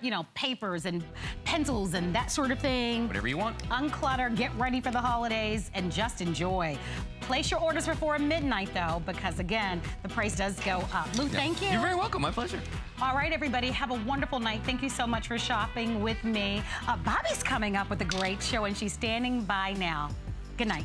you know, papers and pencils and that sort of thing. Whatever you want. Unclutter, get ready for the holidays, and just enjoy. Place your orders before midnight, though, because again, the price does go up. Lou, yeah. thank you. You're very welcome. My pleasure. All right, everybody, have a wonderful night. Thank you so much for shopping with me. Uh, Bobbi's coming up with a great show, and she's standing by now. Good night.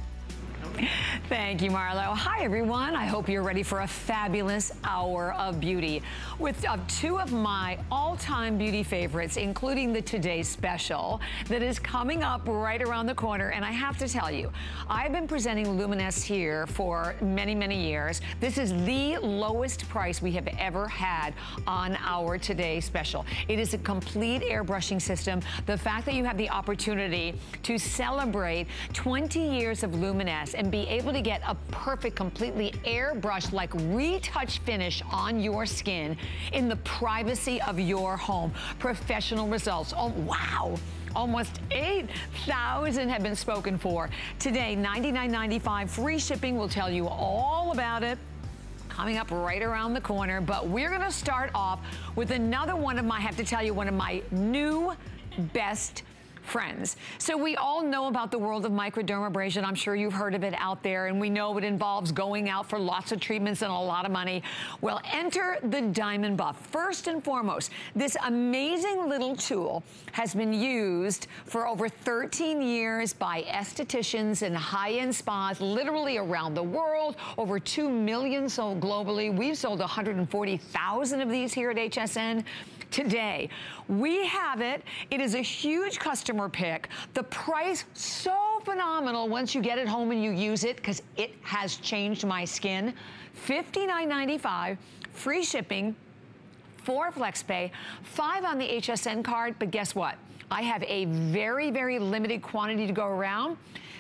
Thank you, Marlo. Hi, everyone. I hope you're ready for a fabulous hour of beauty with uh, two of my all-time beauty favorites, including the Today Special that is coming up right around the corner. And I have to tell you, I've been presenting Luminess here for many, many years. This is the lowest price we have ever had on our Today Special. It is a complete airbrushing system. The fact that you have the opportunity to celebrate 20 years of Luminess and be able to get a perfect, completely airbrushed, like retouch finish on your skin in the privacy of your home. Professional results. Oh, wow. Almost 8,000 have been spoken for. Today, $99.95 free shipping. We'll tell you all about it coming up right around the corner. But we're gonna start off with another one of my, I have to tell you, one of my new best friends. So we all know about the world of microdermabrasion. I'm sure you've heard of it out there, and we know it involves going out for lots of treatments and a lot of money. Well, enter the Diamond Buff. First and foremost, this amazing little tool has been used for over 13 years by estheticians and high-end spas literally around the world. Over 2 million sold globally. We've sold 140,000 of these here at HSN today. We have it. It is a huge customer pick. The price so phenomenal once you get it home and you use it because it has changed my skin. $59.95, free shipping, four FlexPay, five on the HSN card, but guess what? I have a very, very limited quantity to go around.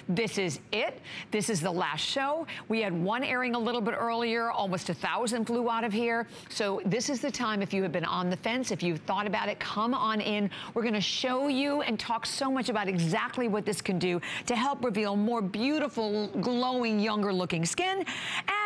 This is it. This is the last show. We had one airing a little bit earlier. Almost a thousand flew out of here. So this is the time if you have been on the fence, if you've thought about it, come on in. We're going to show you and talk so much about exactly what this can do to help reveal more beautiful, glowing, younger looking skin.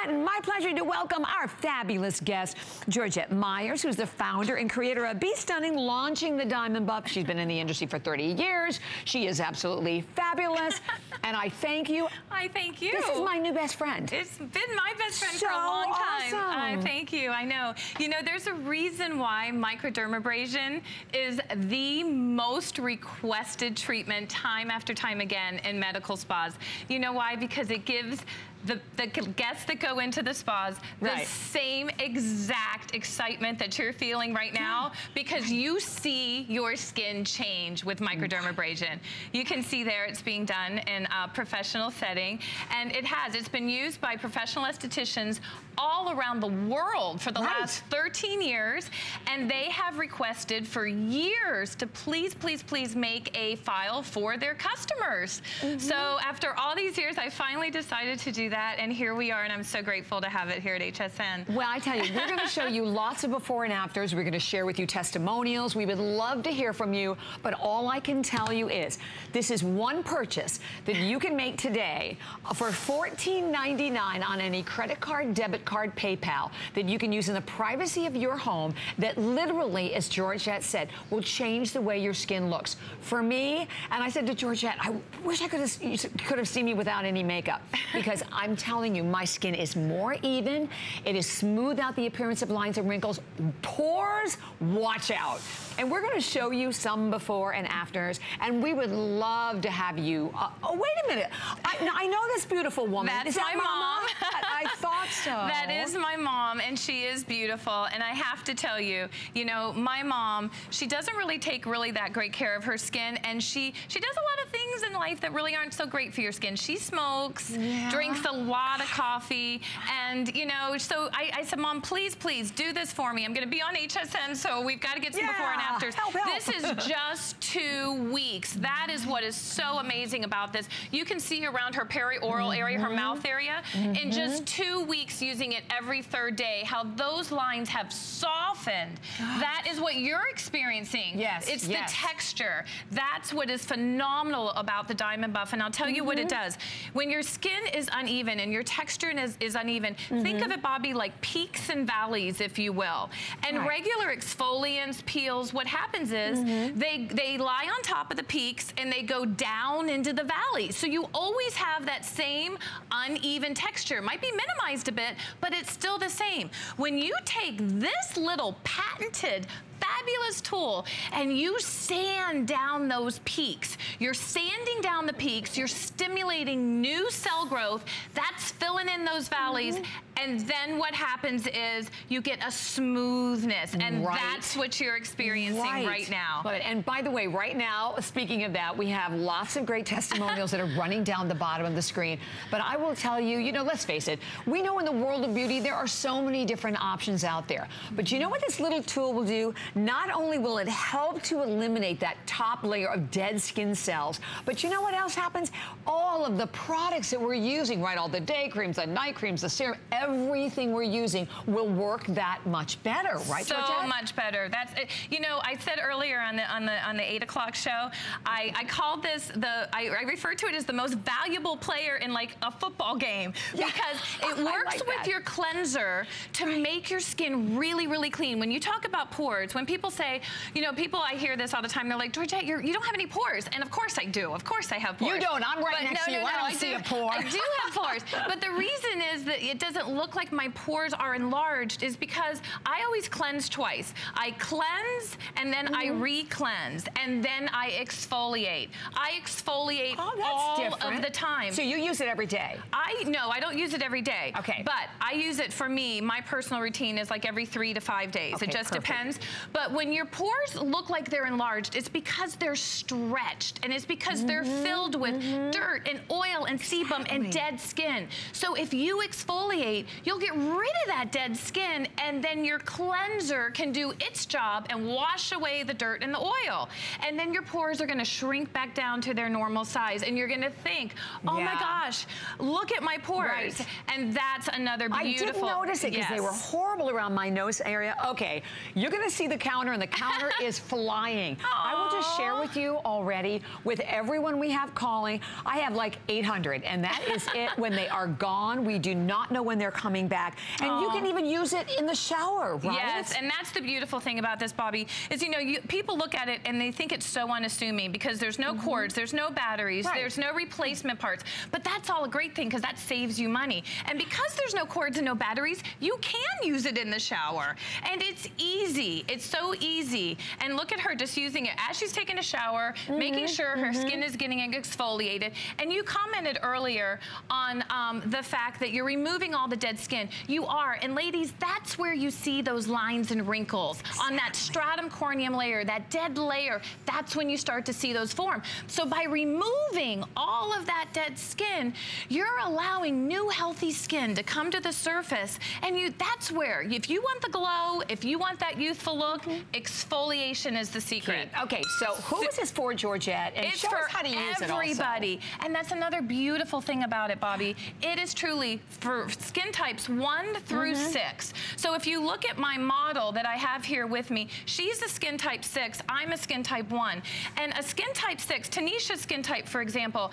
And my pleasure to welcome our fabulous guest, Georgette Myers, who's the founder and creator of Be Stunning, launching the Diamond Buff. She's been in the industry for 30 years. She is absolutely fabulous. and I thank you. I thank you. This is my new best friend. It's been my best friend so for a long time. Awesome. Uh, thank you. I know. You know, there's a reason why microdermabrasion is the most requested treatment time after time again in medical spas. You know why? Because it gives the, the guests that go into the spas right. the same exact excitement that you're feeling right now because you see your skin change with microdermabrasion. You can see there it's being done in a professional setting and it has. It's been used by professional estheticians all around the world for the right. last 13 years and they have requested for years to please, please, please make a file for their customers. Mm -hmm. So after all these years, I finally decided to do that that, and here we are, and I'm so grateful to have it here at HSN. Well, I tell you, we're going to show you lots of before and afters. We're going to share with you testimonials. We would love to hear from you, but all I can tell you is this is one purchase that you can make today for $14.99 on any credit card, debit card, PayPal that you can use in the privacy of your home that literally, as Georgette said, will change the way your skin looks. For me, and I said to Georgette, I wish I could have, could have seen me without any makeup because I'm telling you, my skin is more even. It is smooth out the appearance of lines and wrinkles. Pores, watch out. And we're gonna show you some before and afters, and we would love to have you. Uh, oh, wait a minute. I, I, know this beautiful woman. That's is that my mom. I, I, thought so. That is my mom, and she is beautiful. And I have to tell you, you know, my mom, she doesn't really take really that great care of her skin, and she, she does a lot of things in life that really aren't so great for your skin. She smokes, yeah. drinks a lot of coffee, and, you know, so I, I said, Mom, please, please do this for me. I'm gonna be on HSN, so we've got to get some yeah. before and afters. Help, help. This is just two weeks. That is what is so amazing about this. You can see around her perioral mm -hmm. area, her mm-hmm. mouth area, mm -hmm. in just mm-hmm. two weeks using it every third day, how those lines have softened. that is what you're experiencing. Yes, It's yes. the texture. That's what is phenomenal about the Diamond Buff. And I'll tell you what it does. When your skin is uneven and your texture is, is uneven, think of it, Bobbi, like peaks and valleys, if you will. And right. regular exfoliants, peels, what happens is mm-hmm. they, they lie on top of the peaks and they go down into the valleys. So you always have that same uneven texture. Might be minimized a bit, but it's still the same. When you take this little patented fabulous tool and you sand down those peaks. You're sanding down the peaks, you're stimulating new cell growth, that's filling in those valleys, mm -hmm. and then what happens is you get a smoothness, and right. that's what you're experiencing right, right now. And by the way, right now, speaking of that, we have lots of great testimonials that are running down the bottom of the screen. But I will tell you, you know, let's face it, we know in the world of beauty, there are so many different options out there. But you know what this little tool will do? Not only will it help to eliminate that top layer of dead skin cells, but you know what else happens? All of the products that we're using, right, all the day creams, the night creams, the serum, everything we're using will work that much better, right, So Georgette? much better. That's, it. you know, I said earlier on the on the on the eight o'clock show, I, I called this the I, I referred to it as the most valuable player in like a football game yeah. because it works like with your cleanser to right. make your skin really, really clean. When you talk about pores, when people say, you know, people, I hear this all the time. They're like, Georgette, you're, you do not have any pores. And of course I do. Of course I have pores. You don't. I'm right but next no, to you. No, no, I don't I see do, a pore. I do have pores. but the reason is that it doesn't look like my pores are enlarged is because I always cleanse twice. I cleanse and then mm -hmm. I mm-hmm. re-cleanse and then I exfoliate. I exfoliate oh, all different. of the time. So you use it every day? I No, I don't use it every day. Okay. But I use it for me. My personal routine is like every three to five days. Okay, it just perfect. depends. But when your pores look like they're enlarged, it's because they're stretched and it's because mm -hmm. they're mm-hmm. filled with mm -hmm. dirt and oil and sebum and dead skin. So if you exfoliate, you'll get rid of that dead skin and then your cleanser can do its job and wash away the dirt and the oil. And then your pores are gonna shrink back down to their normal size and you're gonna think, oh yeah. my gosh, look at my pores. Right. And that's another beautiful. I did notice it because yes. they were horrible around my nose area. Okay, you're gonna see the counter and the counter is flying. Aww. I will just share with you already, with everyone we have calling, I have like 800, and that is it. When they are gone, we do not know when they're coming back. And Aww. you can even use it in the shower, right? Yes, and that's the beautiful thing about this, Bobbi, is, you know, you, people look at it and they think it's so unassuming because there's no mm -hmm. cords, there's no batteries, right. there's no replacement parts. But that's all a great thing because that saves you money. And because there's no cords and no batteries, you can use it in the shower. And it's easy. It's so easy. And look at her just using it as she's taking a shower, mm -hmm. making sure her mm -hmm. skin is getting exfoliated. And you commented earlier on um, the fact that you're removing all the dead skin. You are. And ladies, that's where you see those lines and wrinkles exactly. on that stratum corneum layer, that dead layer. That's when you start to see those form. So by removing all of that dead skin, you're allowing new healthy skin to come to the surface. And you that's where, if you want the glow, if you want that youthful look, exfoliation is the secret. Okay, so who is this for, Georgette? And it's show for us how to use everybody. it also. And that's another beautiful thing about it, Bobbi. It is truly for skin types one through mm -hmm. six. So if you look at my model that I have here with me, she's a skin type six, I'm a skin type one. And a skin type six, Tanisha's skin type, for example,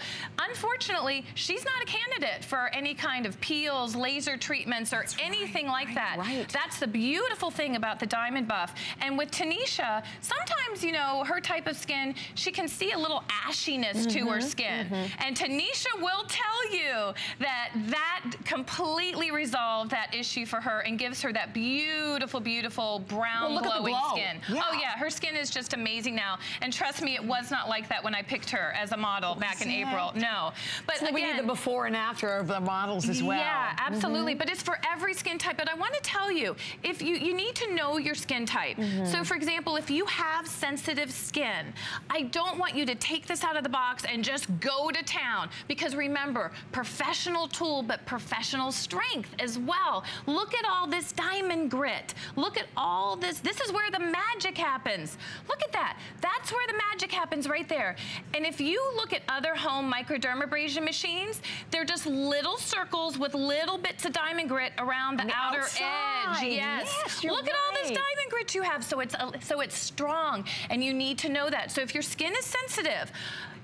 unfortunately, she's not a candidate for any kind of peels, laser treatments, or that's anything right, like right, that. Right. That's the beautiful thing about the Diamond Buff. And with Tanisha, sometimes, you know, her type of skin, she can see a little ashiness mm -hmm, to her mm-hmm, skin. Mm -hmm. And Tanisha will tell you that that completely resolved that issue for her and gives her that beautiful, beautiful brown well, glowing glow. skin. Yeah. Oh yeah, her skin is just amazing now. And trust me, it was not like that when I picked her as a model was back in it? April. No. But so again, we need the before and after of the models as well. Yeah, absolutely. Mm -hmm. But it's for every skin type. But I want to tell you, if you, you need to know your skin type. Mm -hmm. So for example, if you have sensitive skin, skin. I don't want you to take this out of the box and just go to town because remember, professional tool, but professional strength as well. Look at all this diamond grit. Look at all this. This is where the magic happens. Look at that. That's where the magic happens right there. And if you look at other home microdermabrasion machines, they're just little circles with little bits of diamond grit around the, the outer outside. edge. Yes. yes look right. at all this diamond grit you have. So it's, so it's strong and you need to know that. So if your skin is sensitive,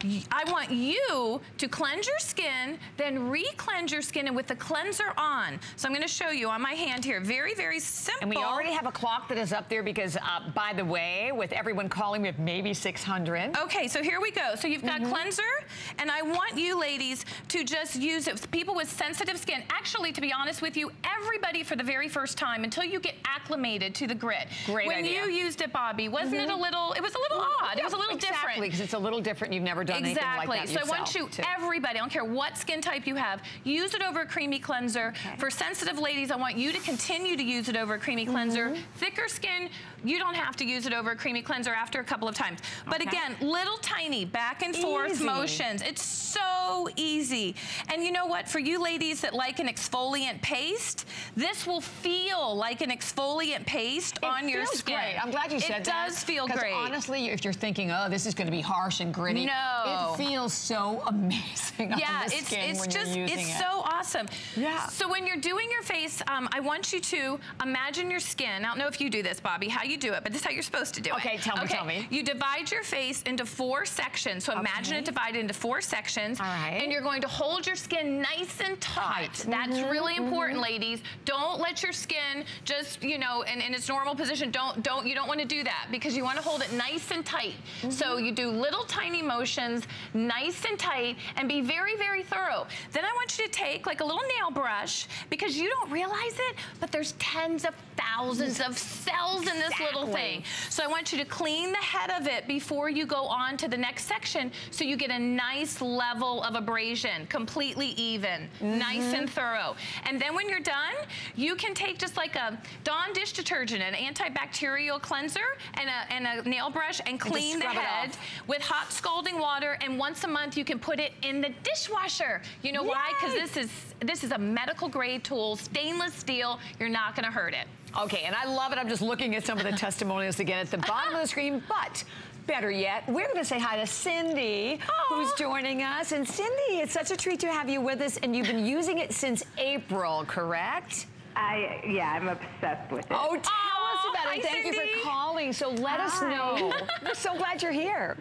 I want you to cleanse your skin, then re-cleanse your skin and with the cleanser on. So I'm gonna show you on my hand here. Very, very simple. And we already have a clock that is up there because, uh, by the way, with everyone calling, we have maybe 600. Okay, so here we go. So you've got mm -hmm. cleanser, and I want you ladies to just use it. People with sensitive skin, actually, to be honest with you, everybody for the very first time, until you get acclimated to the grit. Great When idea. you used it, Bobbi, wasn't mm -hmm. it a mm-hmm. little, it was a little odd. Yeah, it was a little exactly, different. Exactly, because it's a little different. You've never done exactly. anything like that So I want you, too. everybody, I don't care what skin type you have, use it over a creamy cleanser. Okay. For sensitive ladies, I want you to continue to use it over a creamy cleanser. Mm -hmm. Thicker skin, you don't have to use it over a creamy cleanser after a couple of times. But okay. again, little tiny back and forth easy. motions. It's so easy. And you know what? For you ladies that like an exfoliant paste, this will feel like an exfoliant paste it on your skin. Great. I'm glad you said it that. It does feel great. honestly, if you're thinking, oh, this is going to be harsh and gritty, no. It feels so amazing yeah, it's, it's just, it's it. so awesome. Yeah. So when you're doing your face, um, I want you to imagine your skin. I don't know if you do this, Bobbi, how you do it, but this is how you're supposed to do okay, it. Okay, tell me, okay, tell me. You divide your face into four sections. So okay. imagine it divided into four sections. All right. And you're going to hold your skin nice and taut. Tight. That's mm -hmm, really important, mm -hmm. ladies. Don't let your skin just, you know, in, in its normal position. Don't, don't, you don't want to do that because you want to hold it nice and tight. Mm -hmm. So you do little tiny motions, nice and tight, and be very, very thorough. Then I want you to take like a little nail brush because you don't realize it, but there's tens of thousands of cells in this little thing. So I want you to clean the head of it before you go on to the next section so you get a nice level of abrasion, completely even, mm -hmm. nice and thorough. And then when you're done, you can take just like a Dawn dish detergent, an antibacterial cleanser, and a, and a nail brush and clean and the head with hot scalding water. And once a month, you can put it in the dishwasher. You know Yay. why? Because this is this is a medical grade tool, stainless steel. You're not going to hurt it. Okay, and I love it. I'm just looking at some of the testimonials again at the bottom of the screen, but better yet, we're going to say hi to Cindy, Aww. who's joining us. And Cindy, it's such a treat to have you with us, and you've been using it since April, correct? I, yeah, I'm obsessed with it. Oh, tell Aww, us about it. Thank Cindy. you for calling. So let hi. us know. we're so glad you're here.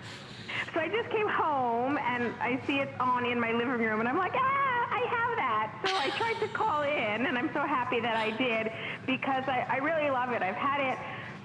So I just came home, and I see it on in my living room, and I'm like, ah! I have that. So I tried to call in, and I'm so happy that I did because I, I really love it. I've had it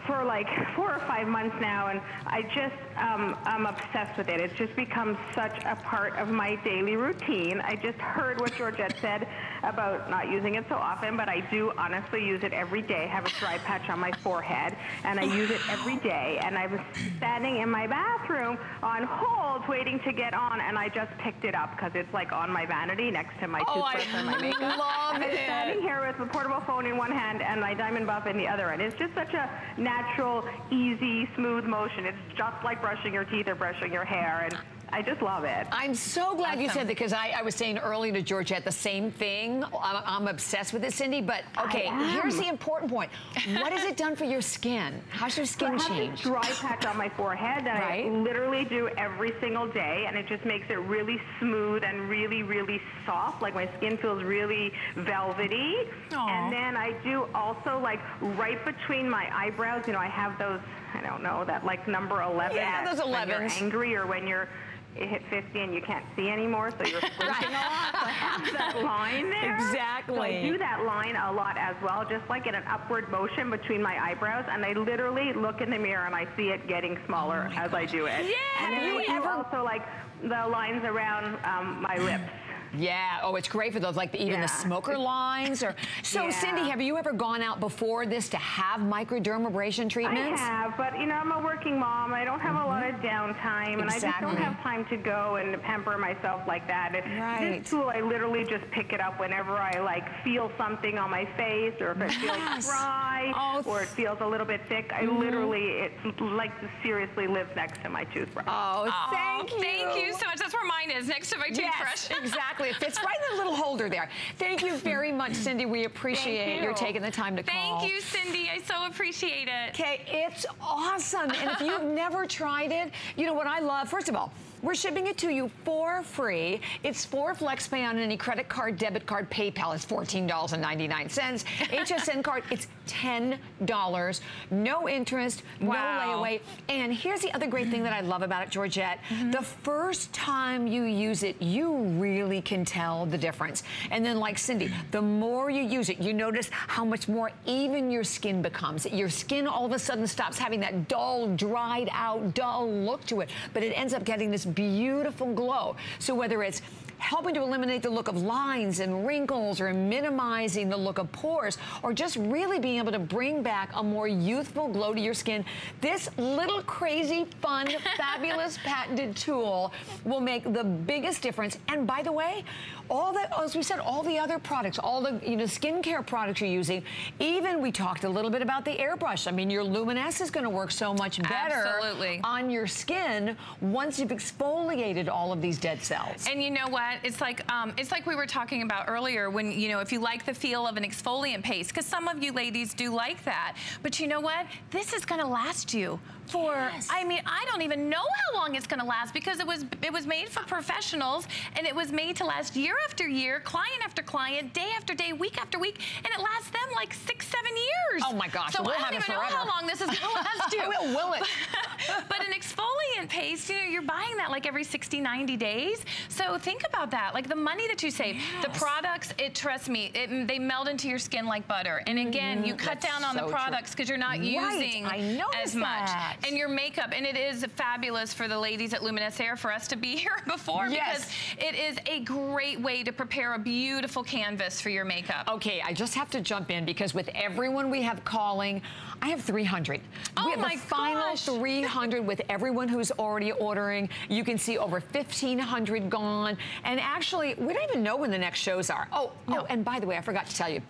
for like four or five months now, and I just um, I'm obsessed with it. It's just become such a part of my daily routine. I just heard what Georgette said about not using it so often, but I do honestly use it every day. I have a dry patch on my forehead, and I use it every day. And I was standing in my bathroom on hold, waiting to get on, and I just picked it up because it's like on my vanity next to my oh, toothbrush and my makeup. Love and it. I'm standing here with a portable phone in one hand and my diamond buff in the other, and it's just such a natural, easy, smooth motion. It's just like brushing your teeth or brushing your hair. And I just love it. I'm so glad awesome. you said that because I, I, was saying earlier to Georgette the same thing. I'm, I'm obsessed with it, Cindy. But okay, here's the important point. What has it done for your skin? How's your skin so change? dry patch on my forehead that right. I literally do every single day, and it just makes it really smooth and really, really soft. Like my skin feels really velvety. Aww. And then I do also like right between my eyebrows. You know, I have those. I don't know that like number 11. Yeah, those 11s. When you're angry or when you're it hit 50 and you can't see anymore, so you're squinting a lot. So have that line there. Exactly. So I do that line a lot as well, just like in an upward motion between my eyebrows, and I literally look in the mirror and I see it getting smaller oh as gosh. I do it. Yeah. And then you ever... also like the lines around um, my lips. Yeah. Oh, it's great for those, like the, even yeah. the smoker lines. Or so, yeah. Cindy, have you ever gone out before this to have microdermabrasion treatments? I have, but you know, I'm a working mom. I don't have mm -hmm. a lot of downtime, and. I just don't have time to go and pamper myself like that. And right. This tool, I literally just pick it up whenever I like feel something on my face, or if it yes. feels dry, dry Oh, or it feels a little bit thick, I literally, it like seriously lives next to my toothbrush. Oh, Aw, thank you. Thank you so much. That's where mine is, next to my Yes, toothbrush. exactly. It fits right in the little holder there. Thank you very much, Cindy. We appreciate you. your taking the time to call. Thank you, Cindy. I so appreciate it. Okay, it's awesome. And if you've never tried it, you know what I love? First of all, we're shipping it to you for free. It's for FlexPay on any credit card, debit card, PayPal. It's $14.99. HSN card, it's $10. No interest, Wow. no layaway. And here's the other great thing that I love about it, Georgette. Mm-hmm. The first time you use it, you really can tell the difference. And then like Cindy, the more you use it, you notice how much more even your skin becomes. Your skin all of a sudden stops having that dull, dried out, dull look to it, but it ends up getting this beautiful glow. So whether it's helping to eliminate the look of lines and wrinkles or minimizing the look of pores or just really being able to bring back a more youthful glow to your skin. This little crazy, fun, fabulous patented tool will make the biggest difference. And by the way, all that, as we said, all the other products, all the you know skincare products you're using, even we talked a little bit about the airbrush. I mean, your Luminess is going to work so much better Absolutely. on your skin once you've exfoliated all of these dead cells. And you know what? It's like um, it's like we were talking about earlier when you know if you like the feel of an exfoliant paste, because some of you ladies do like that. But you know what? This is going to last you for. Yes. I mean, I don't even know how long it's going to last because it was it was made for professionals and it was made to last year after year, client after client, day after day, week after week, and it lasts them like six, seven years. Oh my gosh, So we'll I don't even know how long this is going to last you. Will, will it? but an exfoliant paste, you know, you're buying that like every 60, 90 days. So think about that, like the money that you save. The products, it trust me, it, they melt into your skin like butter. And again, you cut Mm-hmm. Down on so the products because you're not Right, using as much. that. And your makeup, and it is fabulous for the ladies at Luminess Air for us to be here before Yes. because it is a great way to prepare a beautiful canvas for your makeup. Okay, I just have to jump in because with everyone we have calling, I have 300. Oh we have my the final gosh. 300 with everyone who's already ordering. You can see over 1,500 gone. And actually, we don't even know when the next shows are. Oh, oh, and by the way, I forgot to tell you,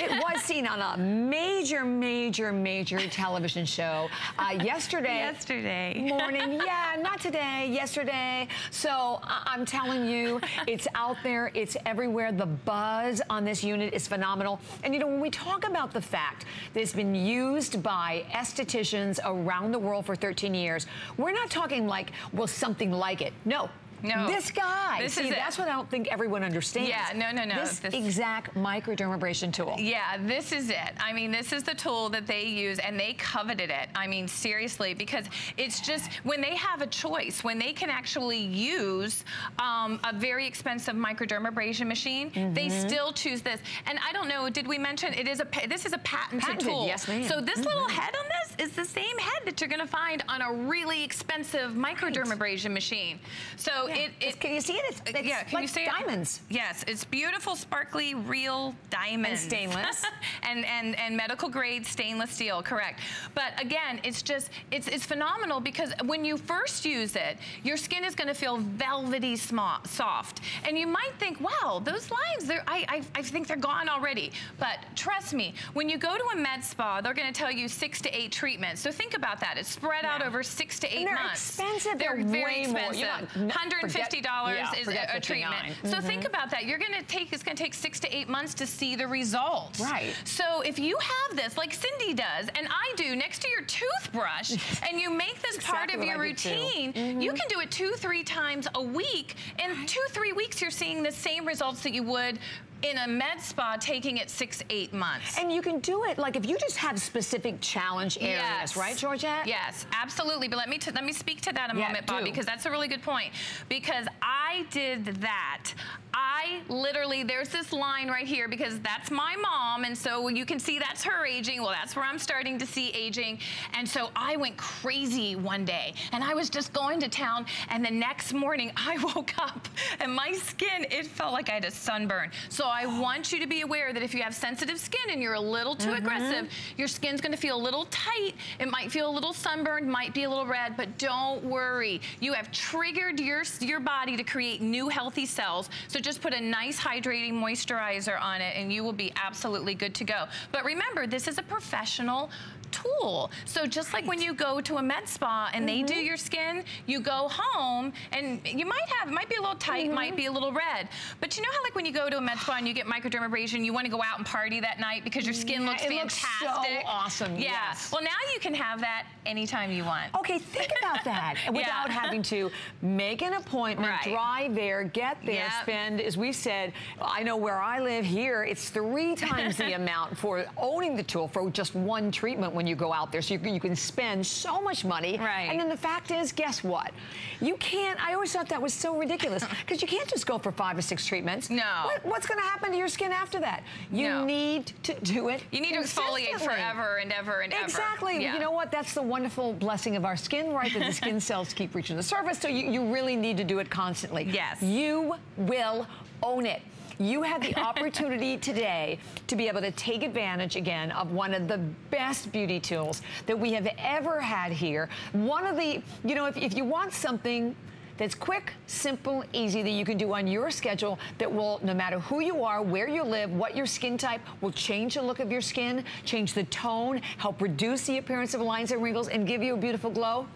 it was seen on a major, major, major television show uh, yesterday. Yesterday. morning. Yeah, not today, yesterday. So I- I'm telling you, it's out there, it's everywhere. The buzz on this unit is phenomenal. And you know, when we talk about the fact that it's been used by estheticians around the world for 13 years, we're not talking like, well, something like it. No. No. This guy. This See, is it. that's what I don't think everyone understands. Yeah, no, no, no. This, This- exact microdermabrasion tool. Yeah, this is it. I mean, this is the tool that they use, and they coveted it. I mean, seriously, because it's just when they have a choice, when they can actually use um, a very expensive microdermabrasion machine, they Mm-hmm. still choose this. And I don't know, did we mention it is a this is a patented, Patented, tool? yes, ma'am. So this little head on this is the same head that you're going to find on a really expensive microdermabrasion machine. So Yeah. It, it can you see it? It's, uh, it's yeah, can like you see it? diamonds. Yes, it's beautiful, sparkly, real diamonds. And stainless. and, and, and medical grade stainless steel, correct. But again, it's just, it's, it's phenomenal because when you first use it, your skin is gonna feel velvety soft. And you might think, wow, those lines, they're, I, I, I think they're gone already. But trust me, when you go to a med spa, they're gonna tell you six to eight treatments. So think about that. It's spread out over six to eight And they're months. expensive. They're, They're very way more. expensive. You're not- $150 yeah, is a, a treatment. 59. So mm-hmm. think about that. You're gonna take, it's gonna take six to eight months to see the results. Right. So if you have this, like Cindy does, and I do, next to your toothbrush, and you make this part of your I do, too. routine, mm-hmm. you can do it two, three times a week. In two, three weeks, you're seeing the same results that you would in a med spa taking it six, eight months. And you can do it like if you just have specific challenge areas, Yes. right, Georgette? Yes, absolutely. But let me t- let me speak to that a Yeah, moment, Bob, because that's a really good point. Because I did that. I literally there's this line right here because that's my mom, and so you can see that's her aging. Well, that's where I'm starting to see aging, and so I went crazy one day, and I was just going to town, and the next morning I woke up, and my skin it felt like I had a sunburn. So I want you to be aware that if you have sensitive skin and you're a little too mm -hmm. aggressive, your skin's gonna feel a little tight. It might feel a little sunburned, might be a little red, but don't worry. You have triggered your, your body to create new healthy cells. So just put a nice hydrating moisturizer on it and you will be absolutely good to go. But remember, this is a professional tool. So just like when you go to a med spa and mm -hmm. they do mm-hmm. your skin, you go home and you might have, it might be a little tight, mm -hmm. might be a little red. But you know how like when you go to a med spa and you get microdermabrasion, you want to go out and party that night because your skin yeah, looks it fantastic. Looks so awesome, yeah. Yes. Well, now you can have that anytime you want. Okay, think about that without yeah. having to make an appointment, right. drive there, get there, yep. spend, as we said, I know where I live here, it's three times the amount for owning the tool for just one treatment when you go out there. So you you can spend so much money. Right. And then the fact is, guess what? You can't, I always thought that was so ridiculous because you can't just go for five or six treatments. No. What, what's going to happen to your skin after that? You no. need to do it You need to exfoliate forever and ever and ever. Exactly. Yeah. You know what? That's the wonderful blessing of our skin, right? That the skin cells keep reaching the surface. So you, you really need to do it constantly. Yes. You will own it you have the opportunity today to be able to take advantage again of one of the best beauty tools that we have ever had here. One of the, you know, if, if you want something that's quick, simple, easy that you can do on your schedule that will, no matter who you are, where you live, what your skin type, will change the look of your skin, change the tone, help reduce the appearance of lines and wrinkles, and give you a beautiful glow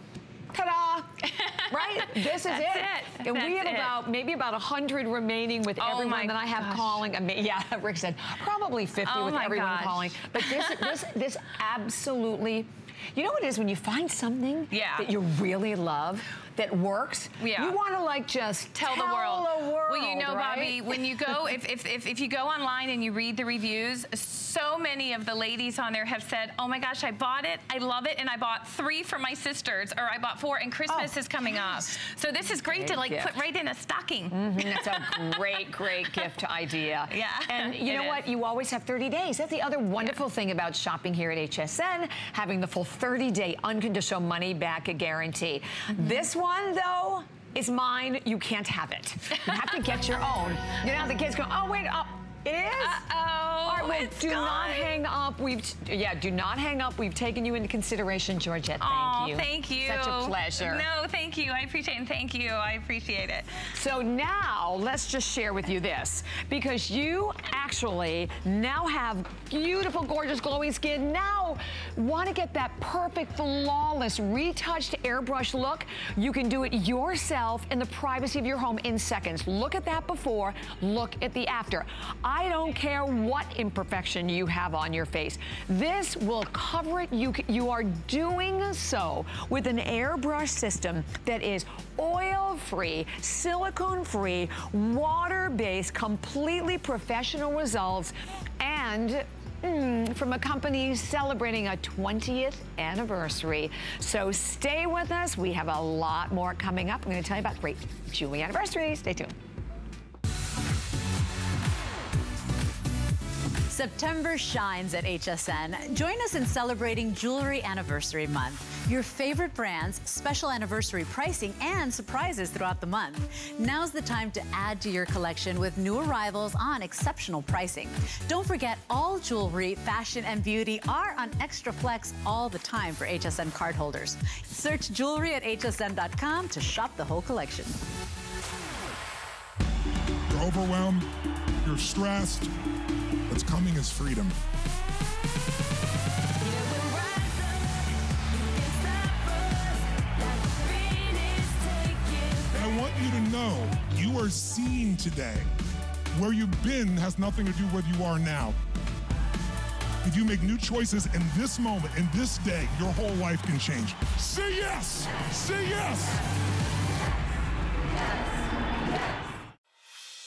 ta-da, right? This is it. it. And That's we have it. about maybe about 100 remaining with oh everyone that I have gosh. calling. I mean, yeah, Rick said probably 50 oh with everyone gosh. calling. But this, this, this absolutely, you know what it is when you find something yeah. that you really love, that works, yeah. you want to like just tell, tell the, world. the world. Well, you know, right? Bobbi, when you go, if, if, if, if, you go online and you read the reviews, so many of the ladies on there have said, oh my gosh, I bought it, I love it, and I bought three for my sisters, or I bought four, and Christmas oh, is coming up. So this is great, great to like gift. put right in a stocking. Mm -hmm, that's a great, great gift idea. Yeah. And you know is. what? You always have 30 days. That's the other wonderful yeah. thing about shopping here at HSN, having the full 30-day unconditional money back guarantee. Mm -hmm. This one, though, is mine. You can't have it. You have to get your own. You know, the kids go, oh, wait, oh, it is? Uh-oh, All right, well, do gone. not hang up. We've, yeah, do not hang up. We've taken you into consideration, Georgette. Thank oh, you. thank you. Such a pleasure. No, thank you. I appreciate it. Thank you. I appreciate it. So now, let's just share with you this. Because you actually now have beautiful, gorgeous, glowing skin. Now, want to get that perfect, flawless, retouched airbrush look? You can do it yourself in the privacy of your home in seconds. Look at that before. Look at the after. I don't care what imperfection you have on your face. This will cover it. You, you are doing so with an airbrush system that is oil-free, silicone-free, water-based, completely professional results, and Mm, from a company celebrating a 20th anniversary. So stay with us. We have a lot more coming up. I'm going to tell you about great jewelry anniversary. Stay tuned. September shines at HSN. Join us in celebrating Jewelry Anniversary Month. Your favorite brands, special anniversary pricing, and surprises throughout the month. Now's the time to add to your collection with new arrivals on exceptional pricing. Don't forget, all jewelry, fashion, and beauty are on Extra Flex all the time for HSN cardholders. Search jewelry at hsn.com to shop the whole collection. You're overwhelmed, you're stressed, What's coming is freedom. I want you to know you are seen today. Where you've been has nothing to do with where you are now. If you make new choices in this moment, in this day, your whole life can change. Say yes! Say yes!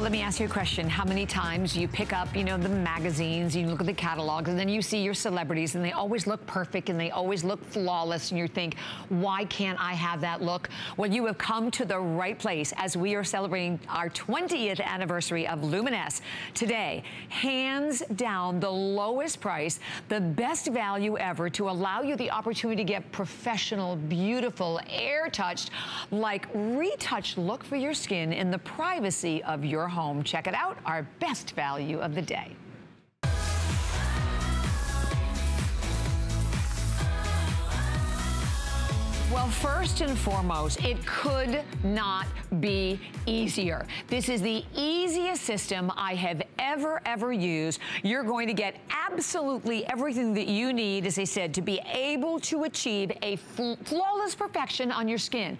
Let me ask you a question. How many times you pick up, you know, the magazines, you look at the catalogs, and then you see your celebrities, and they always look perfect, and they always look flawless, and you think, why can't I have that look? Well, you have come to the right place as we are celebrating our 20th anniversary of Luminess. Today, hands down, the lowest price, the best value ever to allow you the opportunity to get professional, beautiful, air-touched, like retouched look for your skin in the privacy of your home. Check it out, our best value of the day. Well, first and foremost, it could not be easier. This is the easiest system I have ever, ever used. You're going to get absolutely everything that you need, as I said, to be able to achieve a flawless perfection on your skin.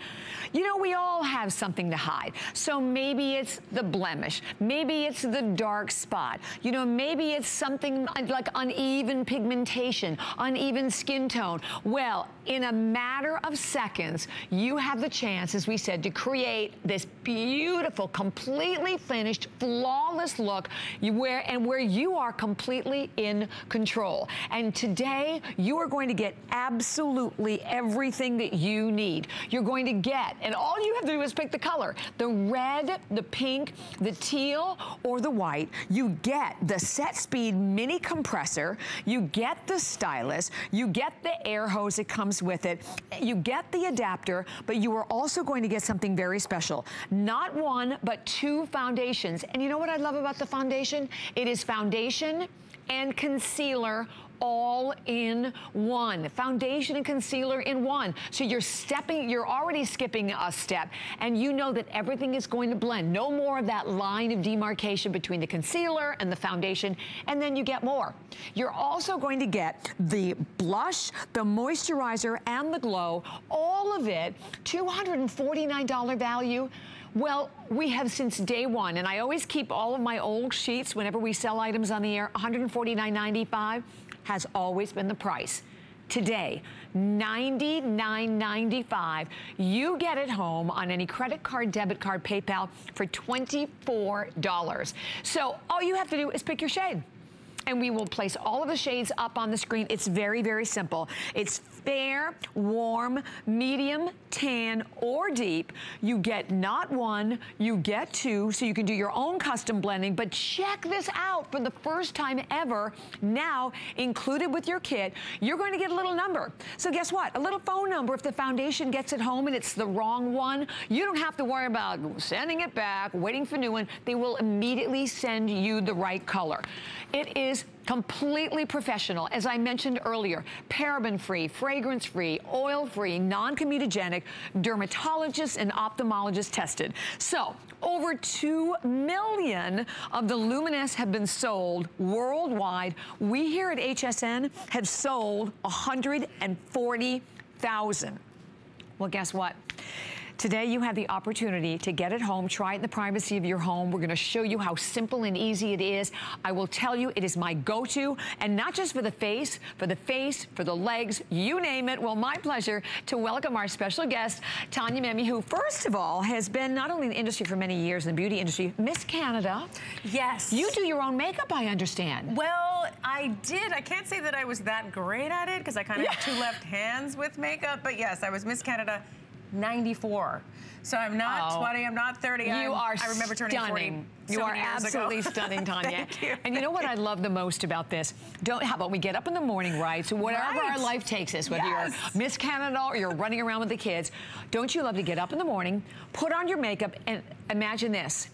You know, we all have something to hide. So maybe it's the blemish. Maybe it's the dark spot. You know, maybe it's something like uneven pigmentation, uneven skin tone. Well, in a matter of seconds, you have the chance, as we said, to create this beautiful, completely finished, flawless look you wear, and where you are completely in control. And today, you are going to get absolutely everything that you need. You're going to get, and all you have to do is pick the color, the red, the pink, the teal, or the white. You get the set speed mini compressor, you get the stylus, you get the air hose that comes with it, you get the adapter, but you are also going to get something very special. Not one, but two foundations. And you know what I love about the foundation? It is foundation and concealer all in one. Foundation and concealer in one. So you're stepping, you're already skipping a step and you know that everything is going to blend. No more of that line of demarcation between the concealer and the foundation and then you get more. You're also going to get the blush, the moisturizer and the glow, all of it $249 value. Well, we have since day one, and I always keep all of my old sheets whenever we sell items on the air, $149.95 has always been the price. Today, $99.95. You get it home on any credit card, debit card, PayPal for $24. So all you have to do is pick your shade and we will place all of the shades up on the screen. It's very, very simple. It's fair, warm, medium, tan, or deep. You get not one, you get two, so you can do your own custom blending. But check this out for the first time ever. Now, included with your kit, you're going to get a little number. So guess what? A little phone number if the foundation gets it home and it's the wrong one. You don't have to worry about sending it back, waiting for a new one. They will immediately send you the right color. It is completely professional. As I mentioned earlier, paraben-free, fragrance-free, oil-free, non-comedogenic, dermatologist and ophthalmologist tested. So over 2 million of the Luminess have been sold worldwide. We here at HSN have sold 140,000. Well, guess what? Today you have the opportunity to get it home, try it in the privacy of your home. We're gonna show you how simple and easy it is. I will tell you it is my go-to, and not just for the face, for the face, for the legs, you name it. Well, my pleasure to welcome our special guest, Tanya Memme, who first of all has been not only in the industry for many years, in the beauty industry, Miss Canada. Yes. You do your own makeup, I understand. Well, I did. I can't say that I was that great at it because I kind of yeah. have two left hands with makeup, but yes, I was Miss Canada 94. So I'm not Oh. 20, I'm not 30. You I'm, are I remember turning 40 stunning. so you are many years ago. absolutely stunning, Tanya. Thank you. And you know what I love the most about this? Don't. How about we get up in the morning, right? So whatever Right. our life takes us, whether Yes. you're Miss Canada or you're running around with the kids, don't you love to get up in the morning, put on your makeup, and imagine this.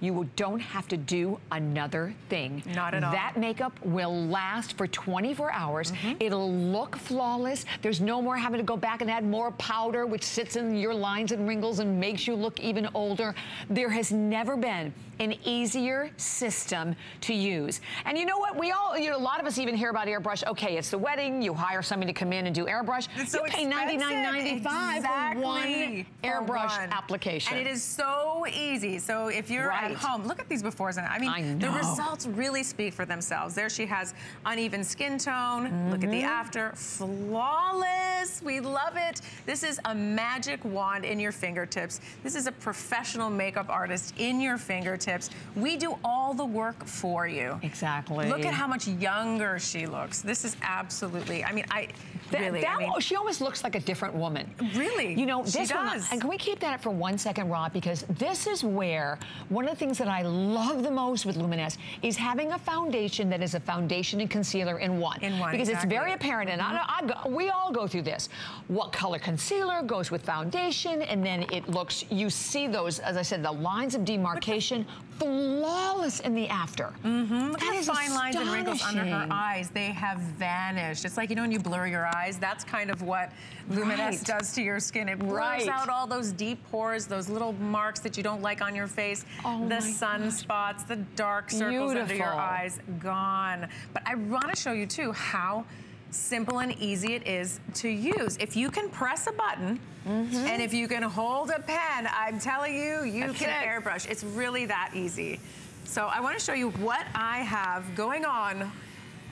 You don't have to do another thing. Not at all. That makeup will last for 24 hours. Mm-hmm. It'll look flawless. There's no more having to go back and add more powder, which sits in your lines and wrinkles and makes you look even older. There has never been an easier system to use. And you know what? We all, you know, a lot of us even hear about airbrush. Okay, it's the wedding. You hire somebody to come in and do airbrush. It's so you pay expensive. $99.95 Exactly. for one For airbrush one. application. And it is so easy. So if you're Right. At home, look at these befores and I mean, I the results really speak for themselves. There she has uneven skin tone. Look at the Mm-hmm. after. Flawless. We love it. This is a magic wand in your fingertips. This is a professional makeup artist in your fingertips. We do all the work for you. Exactly. Look at how much younger she looks. This is absolutely, I mean, I That, really, that- I mean, she almost looks like a different woman. Really? You know, She this one, and can we keep that up for one second, Rob? Because this is where one of the things that I love the most with Luminess is having a foundation that is a foundation and concealer in one. In one, Because exactly. it's very apparent, and I, I go, we all go through this. What color concealer goes with foundation, and then it looks, you see those, as I said, the lines of demarcation, flawless in the after. Mm-hmm. Look That at the fine lines and wrinkles under her eyes. They have vanished. It's like, you know, when you blur your eyes, that's kind of what Luminess Right. does to your skin. It blurs Right. out all those deep pores, those little marks that you don't like on your face, Oh the sunspots, the dark circles under your eyes, gone. But I want to show you, too, how simple and easy it is to use. If you can press a button, mm-hmm. and if you can hold a pen, I'm telling you, you That's can it. airbrush. It's really that easy. So I want to show you what I have going on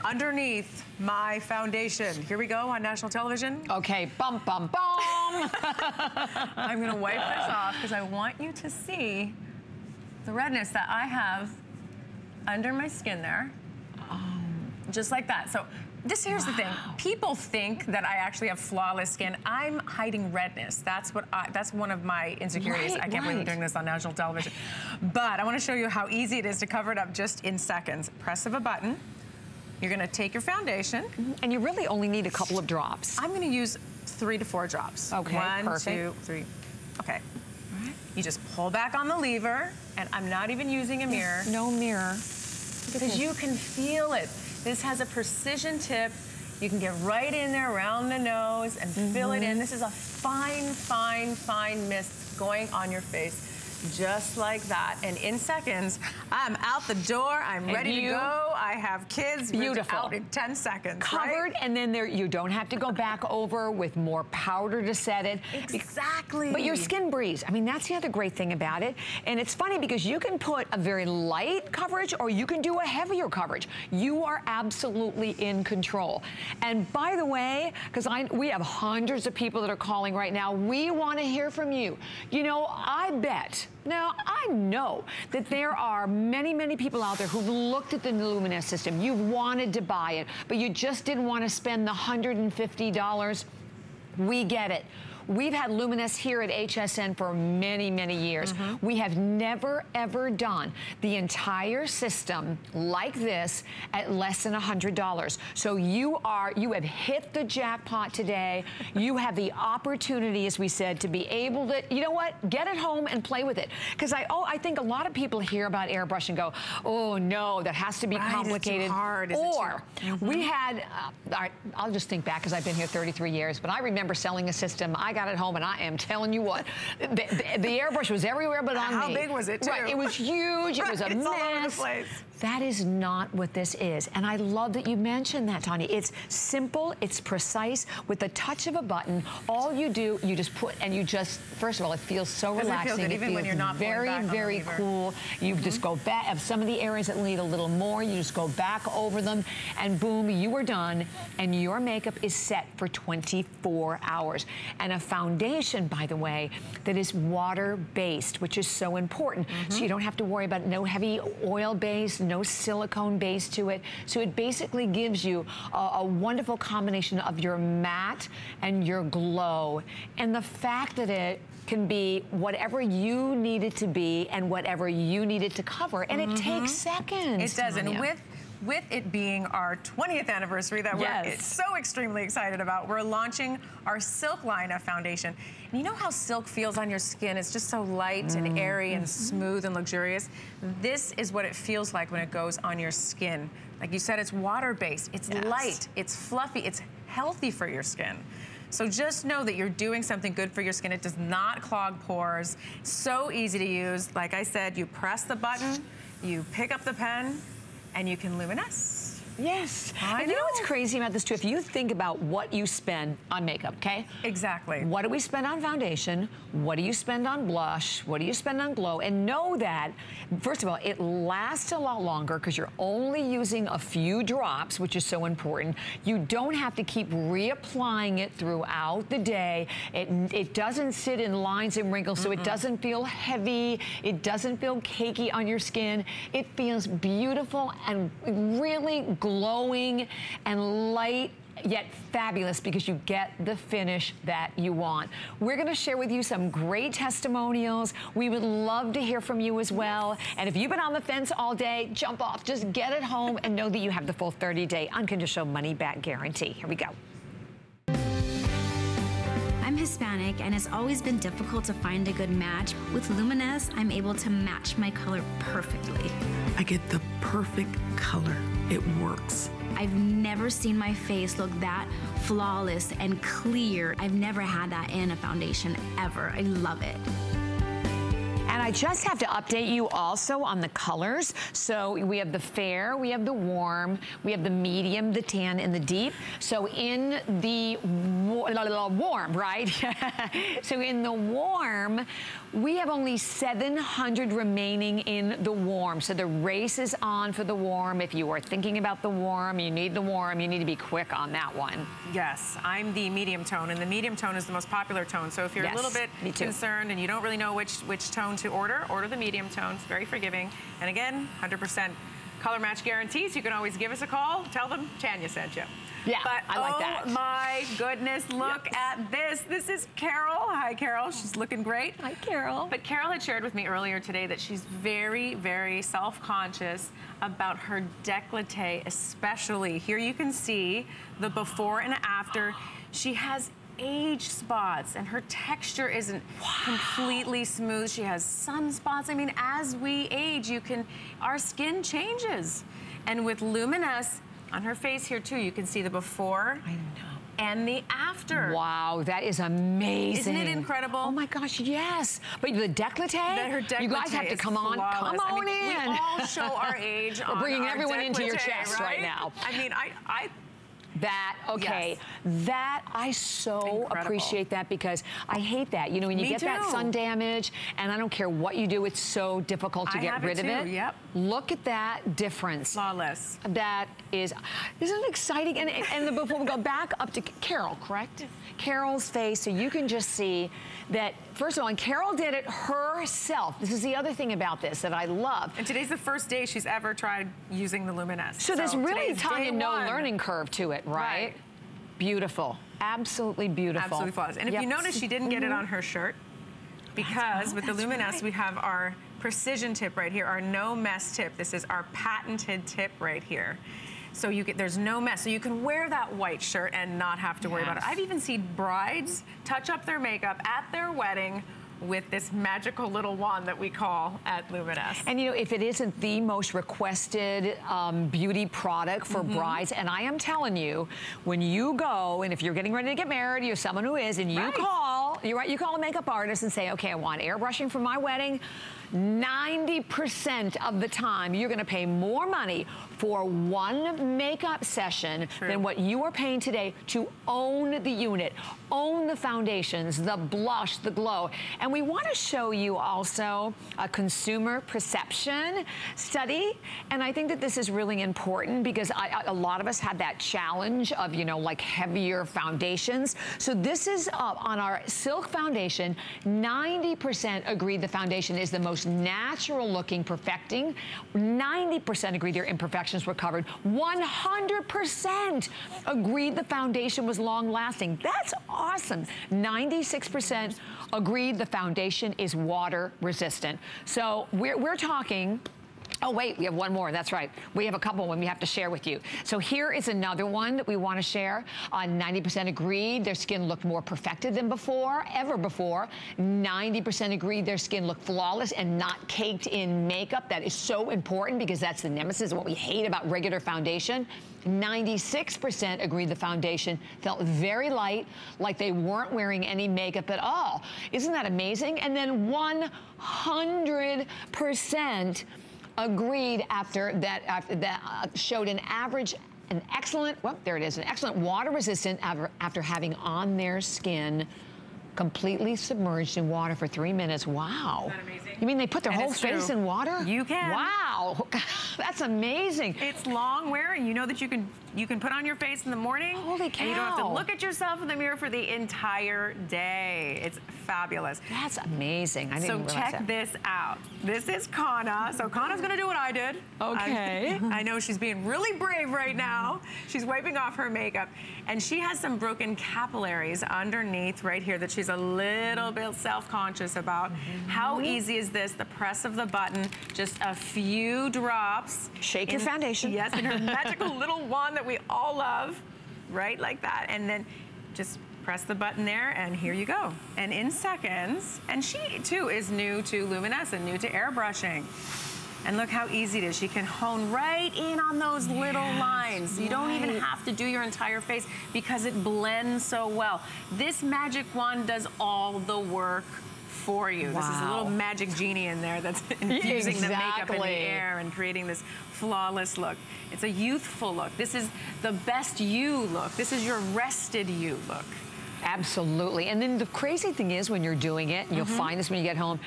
underneath my foundation. Here we go on national television. Okay, bum, bum, bum. I'm going to wipe this off because I want you to see the redness that I have under my skin there. Um, just like that. So this here's the thing. People think that I actually have flawless skin. I'm hiding redness. That's what I, that's one of my insecurities. Right, I can't believe I'm doing this on national television. But I want to show you how easy it is to cover it up just in seconds. Press of a button. You're going to take your foundation. Mm-hmm. and you really only need a couple of drops. I'm going to use three to four drops. Okay, One, perfect. two, three. Okay. You just pull back on the lever, and I'm not even using a mirror No mirror. because you can feel it. This has a precision tip. You can get right in there around the nose and fill it Mm-hmm. in. This is a fine, fine, fine mist going on your face. Just like that. And in seconds, I'm out the door. I'm And ready to go. I have kids. Beautiful. Out in 10 seconds. Covered, right? and then there you don't have to go back over with more powder to set it. Exactly. But your skin breathes. I mean, that's the other great thing about it. And it's funny because you can put a very light coverage or you can do a heavier coverage. You are absolutely in control. And by the way, because I we have hundreds of people that are calling right now, we want to hear from you. You know, I bet. Now, I know that there are many, many people out there who've looked at the Luminess system. You've wanted to buy it, but you just didn't want to spend the $150. We get it. We've had Luminess here at HSN for many, many years. Mm-hmm. We have never, ever done the entire system like this at less than $100. So you are, you have hit the jackpot today. You have the opportunity, as we said, to be able to, you know what, get it home and play with it. Because I, oh, I think a lot of people hear about airbrush and go, oh no, that has to be Right, is it too complicated. hard? Is or we had, uh, all right, I'll just think back because I've been here 33 years, but I remember selling a system. I got it home, and I am telling you what, the, the, the airbrush was everywhere but on How me. big was it, too? Right, it was huge. It was a mess. all over the place. That is not what this is. And I love that you mentioned that, Tanya. It's simple, it's precise. With the touch of a button, all you do, you just put, and you just, first of all, it feels so Doesn't it feel relaxing. good even when you're not very, back on the very cool. You just go back, of some of the areas that need a little more, you just go back over them, and boom, you are done. And your makeup is set for 24 hours. And a foundation, by the way, that is water-based, which is so important. Mm -hmm. So Mm-hmm. you don't have to worry about no heavy oil base, no silicone base to it. So it basically gives you a, a wonderful combination of your matte and your glow. And the fact that it can be whatever you need it to be and whatever you need it to cover. And it takes seconds. It does. And with with it being our 20th anniversary that we're so extremely excited about, we're launching our Silk line of foundation. And you know how silk feels on your skin? It's just so light and mm. airy and mm-hmm. smooth and luxurious. This is what it feels like when it goes on your skin. Like you said, it's water-based, it's Yes. light, it's fluffy, it's healthy for your skin. So just know that you're doing something good for your skin. It does not clog pores. So easy to use. Like I said, you press the button, you pick up the pen, and you can luminesce. Yes. I and you know what's crazy about this too? If you think about what you spend on makeup, okay? Exactly. What do we spend on foundation? What do you spend on blush? What do you spend on glow? And know that, first of all, it lasts a lot longer because you're only using a few drops, which is so important. You don't have to keep reapplying it throughout the day. It, it doesn't sit in lines and wrinkles, so it doesn't feel heavy. It doesn't feel cakey on your skin. It feels beautiful and really glowing and light yet fabulous because you get the finish that you want. We're going to share with you some great testimonials. We would love to hear from you as well. And if you've been on the fence all day, jump off, just get it home and know that you have the full 30-day unconditional money-back guarantee. Here we go. I'm Hispanic and it's always been difficult to find a good match. With Luminess, I'm able to match my color perfectly. I get the perfect color. It works. I've never seen my face look that flawless and clear. I've never had that in a foundation ever. I love it. And I just have to update you also on the colors. So we have the fair, we have the warm, we have the medium, the tan, and the deep. So in the warm, right? so in the warm, we have only 700 remaining in the warm. So the race is on for the warm. If you are thinking about the warm, you need the warm, you need to be quick on that one. Yes, I'm the medium tone, and the medium tone is the most popular tone. So if you're Yes, a little bit concerned and you don't really know which, which tone to order, order the medium tone. It's very forgiving. And again, 100% color match guarantees. You can always give us a call. Tell them Tanya sent you. Yeah, but, I like oh that. my goodness, look at this. This is Carol. Hi, Carol. She's looking great. Hi, Carol. But Carol had shared with me earlier today that she's very, very self-conscious about her décolleté, especially. Here you can see the before and after. She has age spots and her texture isn't completely smooth. She has sunspots. I mean, as we age, you can, our skin changes. And with Luminess on her face here too, you can see the before I know. and the after. Wow, that is amazing. Isn't it incredible? Oh my gosh, yes. But the décolleté, That her décolleté you guys have to come on, come flawless. I on mean, in. We all show our age. We're on bringing everyone into your chest right now. I mean, I, I That, okay, that, I so Incredible. appreciate that because I hate that. You know, when you Me get that sun damage, and I don't care what you do, it's so difficult to I get rid of too, it. yep. Look at that difference. flawless. That is, isn't it exciting? And, and then before we go back up to Carol, correct? Carol's face, so you can just see that, first of all, and Carol did it herself. This is the other thing about this that I love. And today's the first day she's ever tried using the Luminess. So there's really, Tanya, no one. learning curve to it, right? Right. Beautiful. Absolutely beautiful. Absolutely flawless. And if Yep. you notice, she didn't get it on her shirt because with the Luminess, right. we have our precision tip right here, our no mess tip. This is our patented tip right here. So you get, there's no mess. So you can wear that white shirt and not have to worry about it. I've even seen brides touch up their makeup at their wedding with this magical little wand that we call at Luminess. And you know, if it isn't the most requested um, beauty product for Mm-hmm. brides, and I am telling you, when you go, and if you're getting ready to get married, you're someone who is, and you Right. call, you're right, you call a makeup artist and say, okay, I want airbrushing for my wedding. 90% of the time, you're gonna pay more money for one makeup session True. than what you are paying today to own the unit. own the foundations, the blush, the glow. And we want to show you also a consumer perception study. And I think that this is really important because I, a lot of us had that challenge of, you know, like heavier foundations. So this is uh, on our Silk Foundation, 90% agreed the foundation is the most natural looking, perfecting. 90% agreed their imperfections were covered. 100% agreed the foundation was long lasting. That's awesome. 96% agreed the foundation is water resistant. So we're, we're talking Oh, wait, we have one more. That's right. We have a couple one we have to share with you. So here is another one that we want to share. 90% uh, agreed their skin looked more perfected than before, ever before. 90% agreed their skin looked flawless and not caked in makeup. That is so important because that's the nemesis of what we hate about regular foundation. 96% agreed the foundation felt very light, like they weren't wearing any makeup at all. Isn't that amazing? And then 100% agreed after that, after that uh, showed an average an excellent, well, there it is, an excellent water resistant after, after having on their skin completely submerged in water for three minutes. Wow. You mean they put their and whole face in water? You can. Wow. That's amazing. It's long wearing. You know that you can you can put on your face in the morning. Holy cow. And you don't have to look at yourself in the mirror for the entire day. It's fabulous. That's amazing. I didn't So check that. this out. This is Kana. So Kana's gonna do what I did. Okay. I, I know she's being really brave right now. She's wiping off her makeup. And she has some broken capillaries underneath right here that she's a little bit self-conscious about. Mm -hmm. How easy is this? The press of the button, just a few drops. Shake in, your foundation. Yes, in her magical little wand that we all love, right, like that. And then just press the button there and here you go. And in seconds, and she too is new to Luminescent, new to airbrushing. And look how easy it is. She can hone right in on those yes, little lines. You right. don't even have to do your entire face because it blends so well. This magic wand does all the work for you. Wow. This is a little magic genie in there that's infusing exactly. the makeup in the air and creating this flawless look. It's a youthful look. This is the best you look. This is your rested you look. Absolutely. And then the crazy thing is when you're doing it, you'll mm -hmm. find this when you get home,